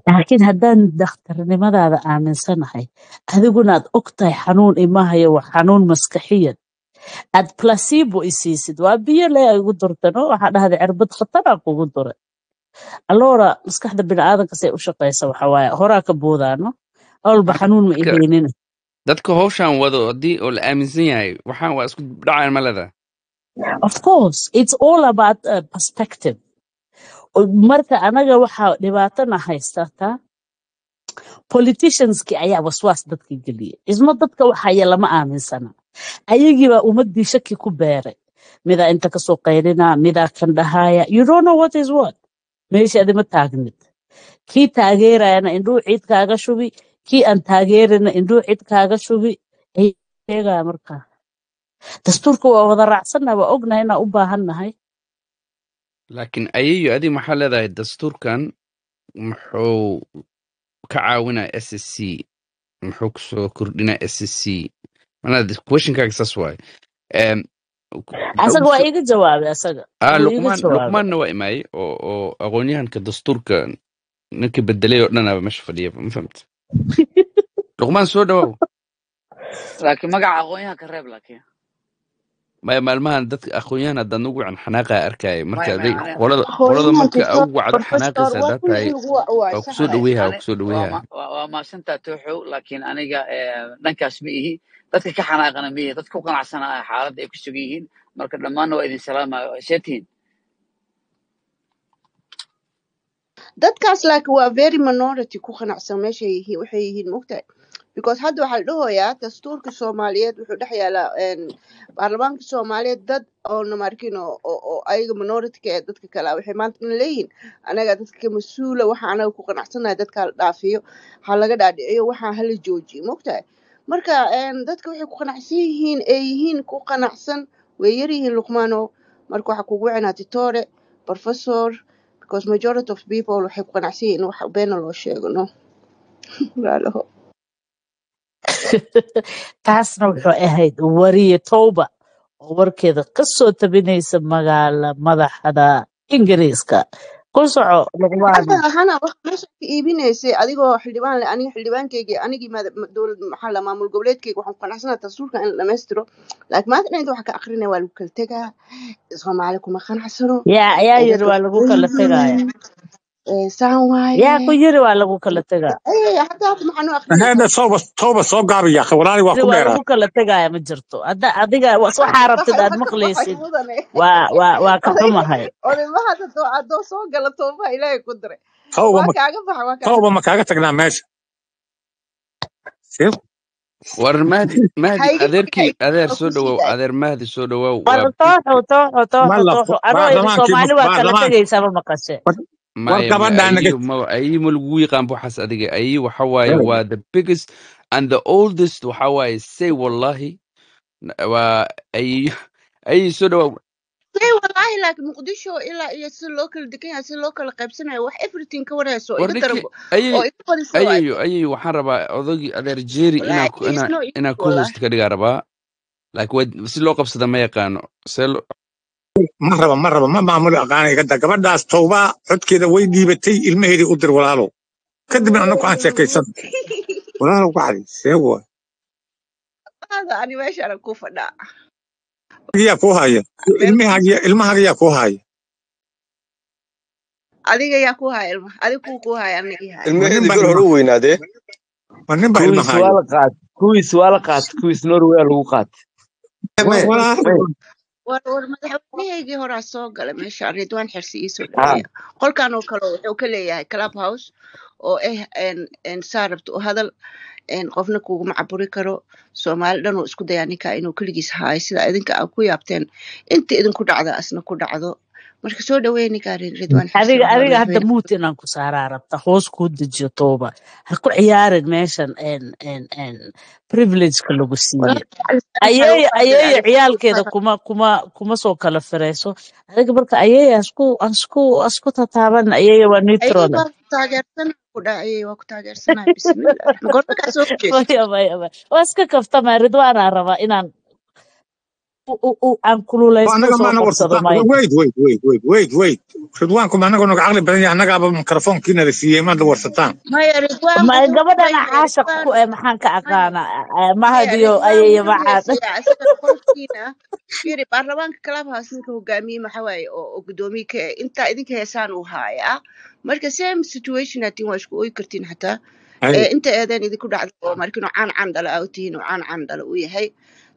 [SPEAKER 11] laakiin haddaan dhakhtarnimadaada aaminsanahay adiguna aad og tahay xanuun imahayo waa xanuun maskaxiyan aad placebo isiisid waa biyo le igu durtano waxaa dhahday cirbad khataraa kugu duray. Alloora maskaxda biniaadanka say u shaqaysa waxa waaye horaa ka boodaano awalba xanuun ma
[SPEAKER 5] dadka
[SPEAKER 11] ihaynina
[SPEAKER 5] dadka hawshan wado haddii oo la aaminsan yahay waxaan waa isku dhacaan ma leedahay
[SPEAKER 11] of course it's all about uh, perspective. Marka anaga waxaa dhibaatana haysataa politicianski ayaa waswaas dadka geliyay isma dadka waxaya lama aaminsana. Ayagiibaa ummadii shaki ku beeray midaa inta ka soo qaylina midaa kan dhahaya you don't know what is what. Meesha adima taagnid. Kii taageerayana indhuu ciid kaaga shubi kii aan taageerina indhuu ciid kaaga shubi sheegaya markaa dastuurka waa wada raacsannahay waa ognahay inaan u baahannahay.
[SPEAKER 5] Laakiin ayayo adi maxaa leedahay dastuurkan muxuu ka caawinaa s s c muxuu ku soo kordhinaa s s c. Manaa questionkaaga saas maxaa
[SPEAKER 11] asaga waa iiga jawaabay asaga.
[SPEAKER 5] Ah luqmaanna waa imaayey oo oo aqoonyahanka dastuurka ninka bedelay oo dhanaba meesha fadhiya ma fahamta? Luqmaan soo dhawow.
[SPEAKER 12] Laakiin magaca aqoonyahan ka reeb laakiin
[SPEAKER 5] maalmahan dadka aqoonyahan haddaad nagu wacan xanaaqaa arkaya marka
[SPEAKER 12] maya maya
[SPEAKER 5] aday
[SPEAKER 12] ani
[SPEAKER 5] qolada qolada
[SPEAKER 7] hooyahanka
[SPEAKER 5] marka ugu wacdo xanaaqaysa haddaad tahay
[SPEAKER 7] waa
[SPEAKER 12] ku
[SPEAKER 5] soo waa
[SPEAKER 12] ani ku
[SPEAKER 5] soo
[SPEAKER 12] ma waa mahadsantaa tooxow laakiin aniga eh, dhankaas ma ihi. Dadka ka xanaaqana ma ihi. Dadka ku qanacsanaya xaaladda ay ku sugan yihiin. Marka dhammaanna waa idin salaamayo seetihin
[SPEAKER 7] dadkaas laakiin waa very minority ku qanacsan meeshay yihiin waxay yihiin mogtahay because hadda waxaa la dhahoyaa dastuurka soomaaliyeed wuxuu dhex yaalaa baarlamaanka soomaaliyeed dad oona markin oo ayaga minorityka ee dadka kale ah waxay maanta dhan leeyihiin? Anaga dadka ka mas'uula waxa anaga ku qanacsanahay dadka hala dhaafiyo ha laga dhaadhiciyo waxaa hala joojiyo mogtahay marka dadka waxay ku qanacsan yihiin ee yihiin ku qanacsan way yar luqmaano marka waxaa kugu wicinaati tore professor because majority of people waxay ku qanacsan yihiin in wax beena loo sheego no walaalaho
[SPEAKER 11] taasna wuxuu ahayd wariye towba oo warkeeda ka soo tabinaysa magaala madaxda ingiriiska. Ku soco
[SPEAKER 7] iibinaysay adigoo xildhibaan leh aniga xildhibaankeygii anigii maada- ma- dowlad maxaa la maamul goboleedkeyga waxaan ku qanacsanahay dastuurka in la dhammaystiro. Laakiin maanta dhan inta waxa ka akrinaya waa lagu kala tegaa soomaali kuma qanacsano
[SPEAKER 11] yaa yiri waa lagu kala tegaya yaa ku yiri waa lagu kala tegaa tooba
[SPEAKER 13] soo
[SPEAKER 11] gaabaya kala tegaaya ma jirto. Hadda adiga waxaa rabtid aad maqlaysid. waa ka xumahay.
[SPEAKER 7] tooba
[SPEAKER 13] ma
[SPEAKER 7] kaaga
[SPEAKER 13] tagnaa meesha?
[SPEAKER 5] War mahdi mahdi adeerkii adeer soo dhawow adeer mahdi soo dhawow
[SPEAKER 11] war tooxo tooxo tooxo tooxo.
[SPEAKER 13] aroo
[SPEAKER 11] soomaali waa kala tegaysaa ma maqashe
[SPEAKER 13] wargabadhaanaay
[SPEAKER 5] ma lagugu yaqaan buxaas adiga? Ay waxa waaye waa the biggest and the oldest waxa say wallahi waa soo
[SPEAKER 7] dhawa wallahi laakiin muqdisho ilaa iyo si loo kala dekan si loo kala qaybsanayo wax everything ka warayso
[SPEAKER 5] ayayo waxaan rabaa odogii adeer jeri inaan ku host ka dhigaa rabaa. Laakiin si loo qabsada ma yaqaano
[SPEAKER 13] ma raba ma raba ma maamulo aqaana igadaa gabadhaas towbaa codkeeda way dhiibatay ilmaheedii u dir walaalow
[SPEAKER 7] kadibna annagu aan sheekaysan walaalow
[SPEAKER 13] kacdi seewa yaa
[SPEAKER 7] kuu
[SPEAKER 13] haya ilmahaaga ilmahaaga yaa haya
[SPEAKER 7] adiga ku haya ilma adiga kuu ku haya aniga haya
[SPEAKER 4] ilmaheedii ma ninba
[SPEAKER 13] ilma haya
[SPEAKER 3] kuwiis qaat kuwiis norway lagu qaat
[SPEAKER 7] war war madaxweynahaygii horaa soo galay meeshaan ridwaan xirsi ii soo
[SPEAKER 3] ha
[SPEAKER 7] dhaweeya qolkan oo kale wuxuu ka leeyahay club house oo ah saa rabto u hadal qofna kuguma caburi karo soomaali dhan uu isku dayaa ninkaa inuu keligiis haayo sida idinka aad ku yaabteen inta idinku dhacda asna ku dhacdo marka soo ridwaan xirsi
[SPEAKER 11] adiga hadda muut inaan ku saaraa rabta hoos kuu dejiyo tooba. Ha ku ciyaarin meeshan en en en privilegeka lagu siiye ayeeya ciyaalkeeda kuma kuma kuma soo kala firayso adiga marka ayeeya asku asku asku tataaban ayeeya waa neutrona
[SPEAKER 7] waa
[SPEAKER 11] iska kaftama ridwaanaa rabaa inaan
[SPEAKER 13] ridwaanku anaga nog caqli badan annagaaba mikrofoonkiina la siiyey maad la warsataan
[SPEAKER 7] maya
[SPEAKER 11] gabadhana caashaq ku eh maxaan ka
[SPEAKER 7] aqaana
[SPEAKER 11] mahadiyo
[SPEAKER 7] ayaya macaada baarlamaanka kalaabhaas ninka hogaamiye maxawaaye oo oo gudoomiye ka intaa idinka heesaan uu haayaa marka same situation hatiin waa isku ooyi kartiin xataa
[SPEAKER 13] eh,
[SPEAKER 7] inta eh, eedeen idinku dhacda oo marka inuu caan caan dhala aa tihiin uu caan caan dhala uu yahay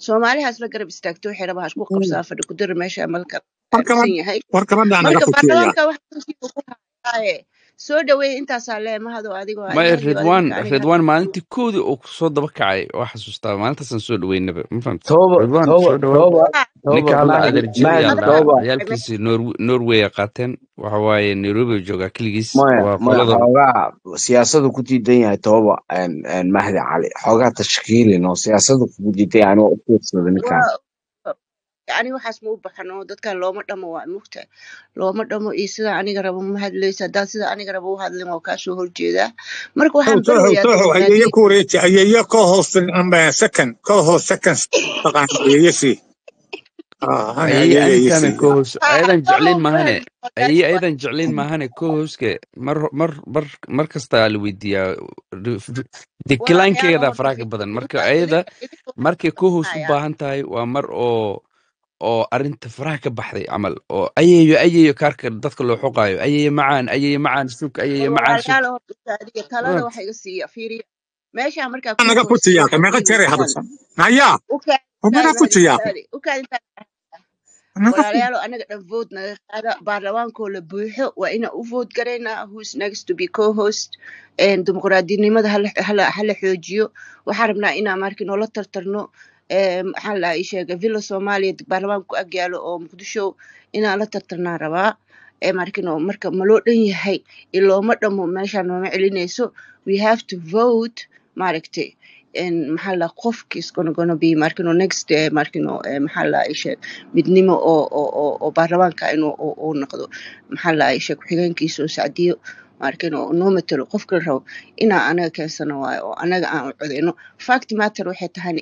[SPEAKER 7] soomaalihaas la garab istaagto xirabaha isku qabsaa fadhi ku diri meesha
[SPEAKER 13] amalka
[SPEAKER 7] san yahay marka baarlamaanka waxaa dalkiiba ku hayaye soo dhaweey intaasaa lee mahado
[SPEAKER 5] maya
[SPEAKER 7] adinka aniga
[SPEAKER 5] ridwaan maalintii koodii uu soo daba kacay waa xasuustaa maalintaasaan soo dhaweynaba ma fahamta
[SPEAKER 3] tooba
[SPEAKER 5] ridwaan
[SPEAKER 3] tooba
[SPEAKER 5] soo dhawow
[SPEAKER 3] tooba
[SPEAKER 5] ninka
[SPEAKER 3] tooba
[SPEAKER 5] hadla norway qaateen waxa waaye nairobi joogaa keligiis waa
[SPEAKER 3] siyaasadu ku diidan yahay tooba en en mahdi cali. Xoogaa tashkiilin oo siyaasadu kugu diidan yahay anigoo u fiirsada ninkan
[SPEAKER 7] waa ani waxaas ma u baxan oo dadkan looma dhamo waa mugta. Looma dhamo iyo sidaa aniga rabo ma hadlaysa haddaad sida aniga rabo u hadlin waa kaasoo horjeedaa marka waxaan
[SPEAKER 13] ku wareeji hayeeye ka hoos second
[SPEAKER 5] ka
[SPEAKER 13] hoos seconds
[SPEAKER 5] taqaan
[SPEAKER 13] hayeeye
[SPEAKER 5] sii. Ayadan jeclayn maahane aye ayadan jeclayn maahane kohowske mar mar kasta la weydiiyaa dekilaankeeda
[SPEAKER 7] faraga
[SPEAKER 5] badan. marka ayada markay kohows u baahan tahay waa mar oo oo arinta faraha ka baxday camal oo ayeyo ayeyo kaarka dadka loo xoqaayo ayayo macaan ayayo macaan suuka ayayo macaan
[SPEAKER 7] anaga dhan vood naga qaada baarlamaankoo la buuxo waa inaan u vood garaynaa who's next to be co-host dimuqraadinimada hala xoojiyo. Waxaa rabnaa inaan marka noola tartarno maxaa la ii sheegay villa soomaaliya baarlamaanka ku agyaalo oo muqdisho inaan la tartarnaa rabaa markino marka ma loo dhan yahay ilooma dhamo meeshaan nooma celinayso. We have to vote maaragtay maxaa la qofkiis gonna gonna be markino next markino maxaa la midnimo oo oo oo oo baarlamaanka inuu uu uu noqdo. Maxaa la ku-xigeenkiisa oo sacdiyo markino noo matalo qofka la rabo inaan anaga keensano waayo oo anaga aan u codeyno fact matter waxay tahayna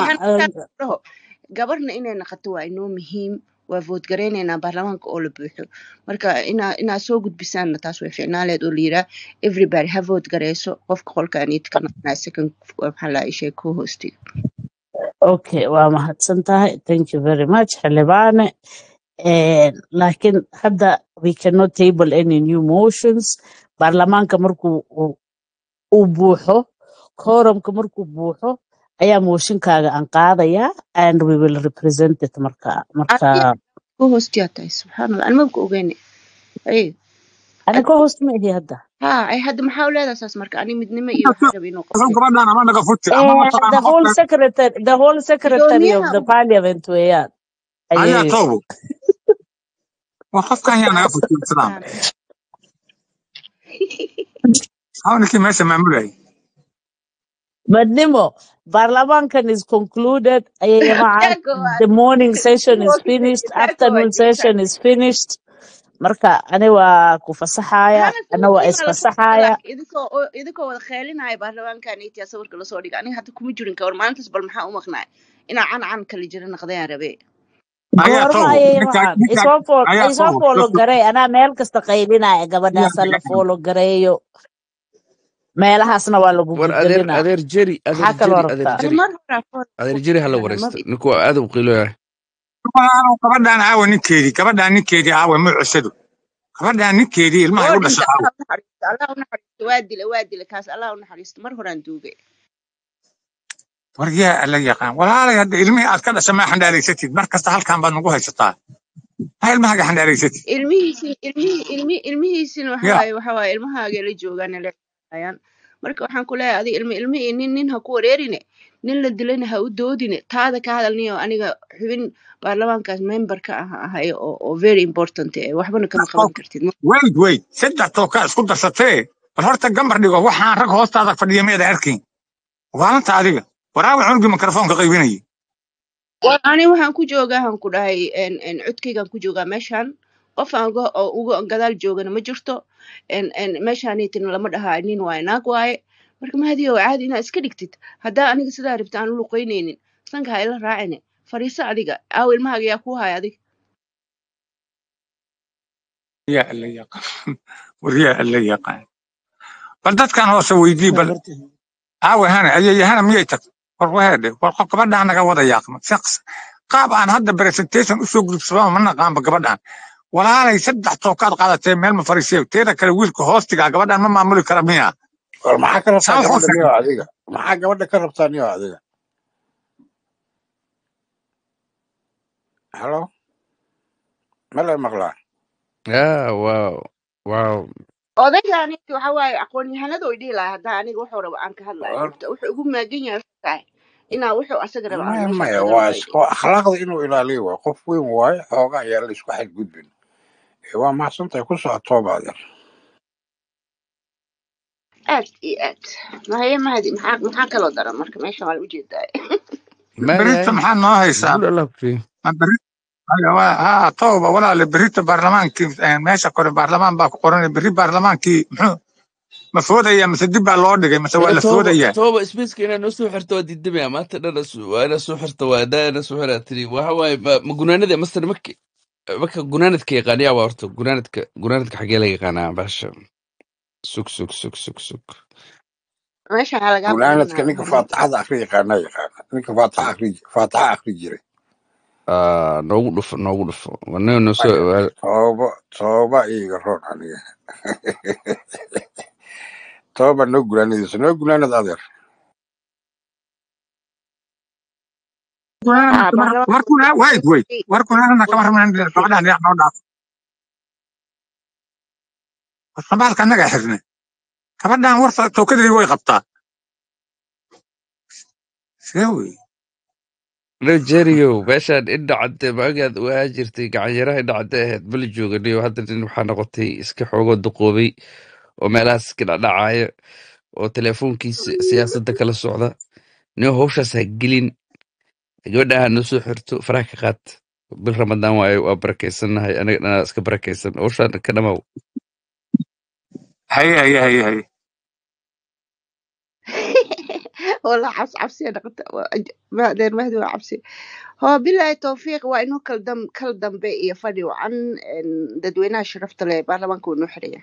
[SPEAKER 7] waxaan
[SPEAKER 11] een,
[SPEAKER 7] dhaho gabarna inay naqato waa inoo muhiim waa voot garaynaynaa baarlamaanka oo la buuxo. Marka inaa inaa soo gudbisaanna taas way ficnaaleed oo la yiraa everybody ha voot garayso qofka qolkaaniid ka noqonaa second maxaa la ishe co hostiga
[SPEAKER 11] okay waa mahadsan tahay thank you very much xildhibaane laakiin hadda we cannot table any new motions. Baarlamaanka markuu uu uu buuxo quorumka markuu buuxo ayaa mooshinkaaga aan qaadayaa and we will represent it marka marka ani ka hoos ma ihi hadda. Eh, the whole secretary the whole secretary of the parliament weeyaan
[SPEAKER 13] waa qofkan yaa naga futi islaam haw ninkii meesha maamulayay
[SPEAKER 11] Madnimo, Barlamankan is concluded.
[SPEAKER 7] Waa
[SPEAKER 11] The morning session is finished. Afternoon session is finished. Marka ani waa ku fasaxaya,
[SPEAKER 7] hana
[SPEAKER 11] ana waa
[SPEAKER 7] laakiin idinkoo oo- idinkoo wada qeelinaya baarlamaankan sawirka la soo dhiga aniga hadda kuma jirin kawar maalintaas bal maxaa u maqnaay? Inaa can can kala jira naqdayaan rabe
[SPEAKER 13] toobo
[SPEAKER 11] foolo garay. Anaa meel kasta qaylinaya
[SPEAKER 13] yaa
[SPEAKER 11] gabadhaasa la foolo gareeyo. Meelahaasna waa lagu
[SPEAKER 5] adeer jeri hala
[SPEAKER 7] ma
[SPEAKER 5] wareysto ninku waa aad u qiiloyahay
[SPEAKER 13] gabadhaan aawe ninkeedii gabadhaan ninkeedii aawe ma cusado gabadhaan ninkeedii ilmahay
[SPEAKER 7] oo
[SPEAKER 13] u dhashay
[SPEAKER 7] dhinta
[SPEAKER 13] aawe
[SPEAKER 7] allah u naxariisto allah u naxariisto waa dila waa dila kaas allah u naxariisto mar horaan duugay
[SPEAKER 13] war yaa alla yaqaan walaalay hadda ilmihii aad ka dhashay maa xandhaaraysatid mar kasta halkan baad nagu haysataa. Maa ilmahaaga xandhaaraysatid
[SPEAKER 7] ilmihiisin ilmihi ilmi ilmihiisin waxa
[SPEAKER 13] yaa.
[SPEAKER 7] waaye waxa waaye ilmahaaga la joogaan la ayaan marka waxaan ku leeyahay adiga ilmi ilmi iyo nin nin ha ku wareerine. Nin la dilayna ha u doodine. Taada ka hadalniyo aniga xubin baarlamaankaas member ka ah ahay oo very important eh waxbana kama qaban kartid.
[SPEAKER 13] Weyd weyd saddex tookaa isku darsatee. Bal horta gambar dhigo. Waxaan rag hoostaada fadhiya miyaada arkayn waalanta adiga waraawi cunugii mikrofoonka qaybinayay
[SPEAKER 7] Wa- ani waxaan ku joogaa han ku dhahay codkaygaan ku joogaa meeshaan. Qof aan uga gadaal joogana ma jirto. Meeshaaniitina lama dhahaa nin waaye naag waaye. Marka mahadiyo caadi inaad iska dhigtid haddaa aniga sidaa rabta aan u luqeynaynin sanka ha ila raacine. Fariiso adiga aaw ilmahaaga yaa ku haya adiga.
[SPEAKER 13] Yaa alla yaqaan war yaa alla yaqaan. Bal dadkan hoose weydii bal aawe hana ayayahana miyay tag war gabadhaan naga wada yaaqma shaqs qaab aan hadda presentation u soo gudubsaba ma naqaanba gabadhaan. Walaalay saddex tookaad qaadatee meel ma fariisiyo teeda kale wiilka hoostigaa gabadhaan ma maamuli kara miya.
[SPEAKER 14] Maxaa ka rabtaa
[SPEAKER 13] saa
[SPEAKER 14] gabadha
[SPEAKER 13] wuxuu
[SPEAKER 14] niyo adiga? Maxaa gabadha ka rabtaa niyo adiga? Halo? Ma la maqlaa
[SPEAKER 5] ah wow wow
[SPEAKER 7] odaygaani waxa waaye aqoon-yahanada way dhihi lahaa. Haddaa aniga wuxuu rabo aan ka hadlayo
[SPEAKER 14] war
[SPEAKER 7] mogta wuxuu ugu maagan yahay tahay inaa wuxuu asaga rabo aan
[SPEAKER 14] maya
[SPEAKER 7] meeshaan
[SPEAKER 14] maya
[SPEAKER 7] kaga
[SPEAKER 14] waa
[SPEAKER 7] hadlayo
[SPEAKER 14] iska akhlaaqda inuu ilaaliyo waa qof weyn waaye xoogaa ayaa la isku xadgudbin. Ee waa mahadsantahay ku socotooba adeer
[SPEAKER 7] aad iyo aad. Mahaye mahadi maxaa maxaa kaloo daran marka? Meeshan waa u jeedaa
[SPEAKER 13] berita
[SPEAKER 5] maayahay
[SPEAKER 13] maxaa noo haysaa?
[SPEAKER 5] Guul allah
[SPEAKER 13] tooba walaale berita baarlamaankii eh, meesha kore baarlamaan baa ku qoran beri baarlamaankii muxuu ma foodaya mise dib baa loo dhigay mise waa la
[SPEAKER 5] tooba
[SPEAKER 13] foodayaa
[SPEAKER 5] tooba isbiiska inaa noo soo xirto waa diidamaya maanta dhan waa inaa soo xirto waa daa inaa soo xiraa tiri waxa waaye ma gunaanada master marka marka gunaanadka yaqaaniyaa waa horta gunaanadka gunaanadka xagee laga yaqaanaa basha sug sug sug sug sug.
[SPEAKER 14] Gunaanadka ninka faatixada akri yaqaana yaqaana ninka faatixa akri faatixa akri jiray
[SPEAKER 5] noogu dhufo noogu dhufo
[SPEAKER 14] tooba tooba iga roon aniga tooba noo gunaanadiisa noo gunaanad adeer
[SPEAKER 13] warkunaana
[SPEAKER 7] haa
[SPEAKER 13] kama
[SPEAKER 7] baarlamaanka
[SPEAKER 13] warkuna wait wait warkunaana kama rabnaan gabadhaan yaa noo dhaaf sambaalka annaga xirnay gabadhaan warta tookadeedi way qabtaa see wey
[SPEAKER 5] nigerio meeshaan indha cadde maagaad ahaan jirtay gacanyaraha indha cadde ahayd bali jooganiyo hadda nin waxaa noqotay iska xoogoo duqoobay oo meelahaas iska oo teleefoonkiisa siyaasadda kala socda. Nin howshaas ha gelin. Gabadha ha noo soo xirto faraha ka qaad. Bil ramadaan waaye waa barakaysannahay anaga dhanaa iska barakaysan howshaan ka dhamaaw
[SPEAKER 13] haye haye haye haye
[SPEAKER 7] oo la cabs cabsiya dhaqata adeer mahdi waa cabsiya hoo bilaahi towfiiq waa inuu kaldam kal dambe iyo fadhi wacan dadweynaha sharafta leh baarlamaanka waa inoo xidhaya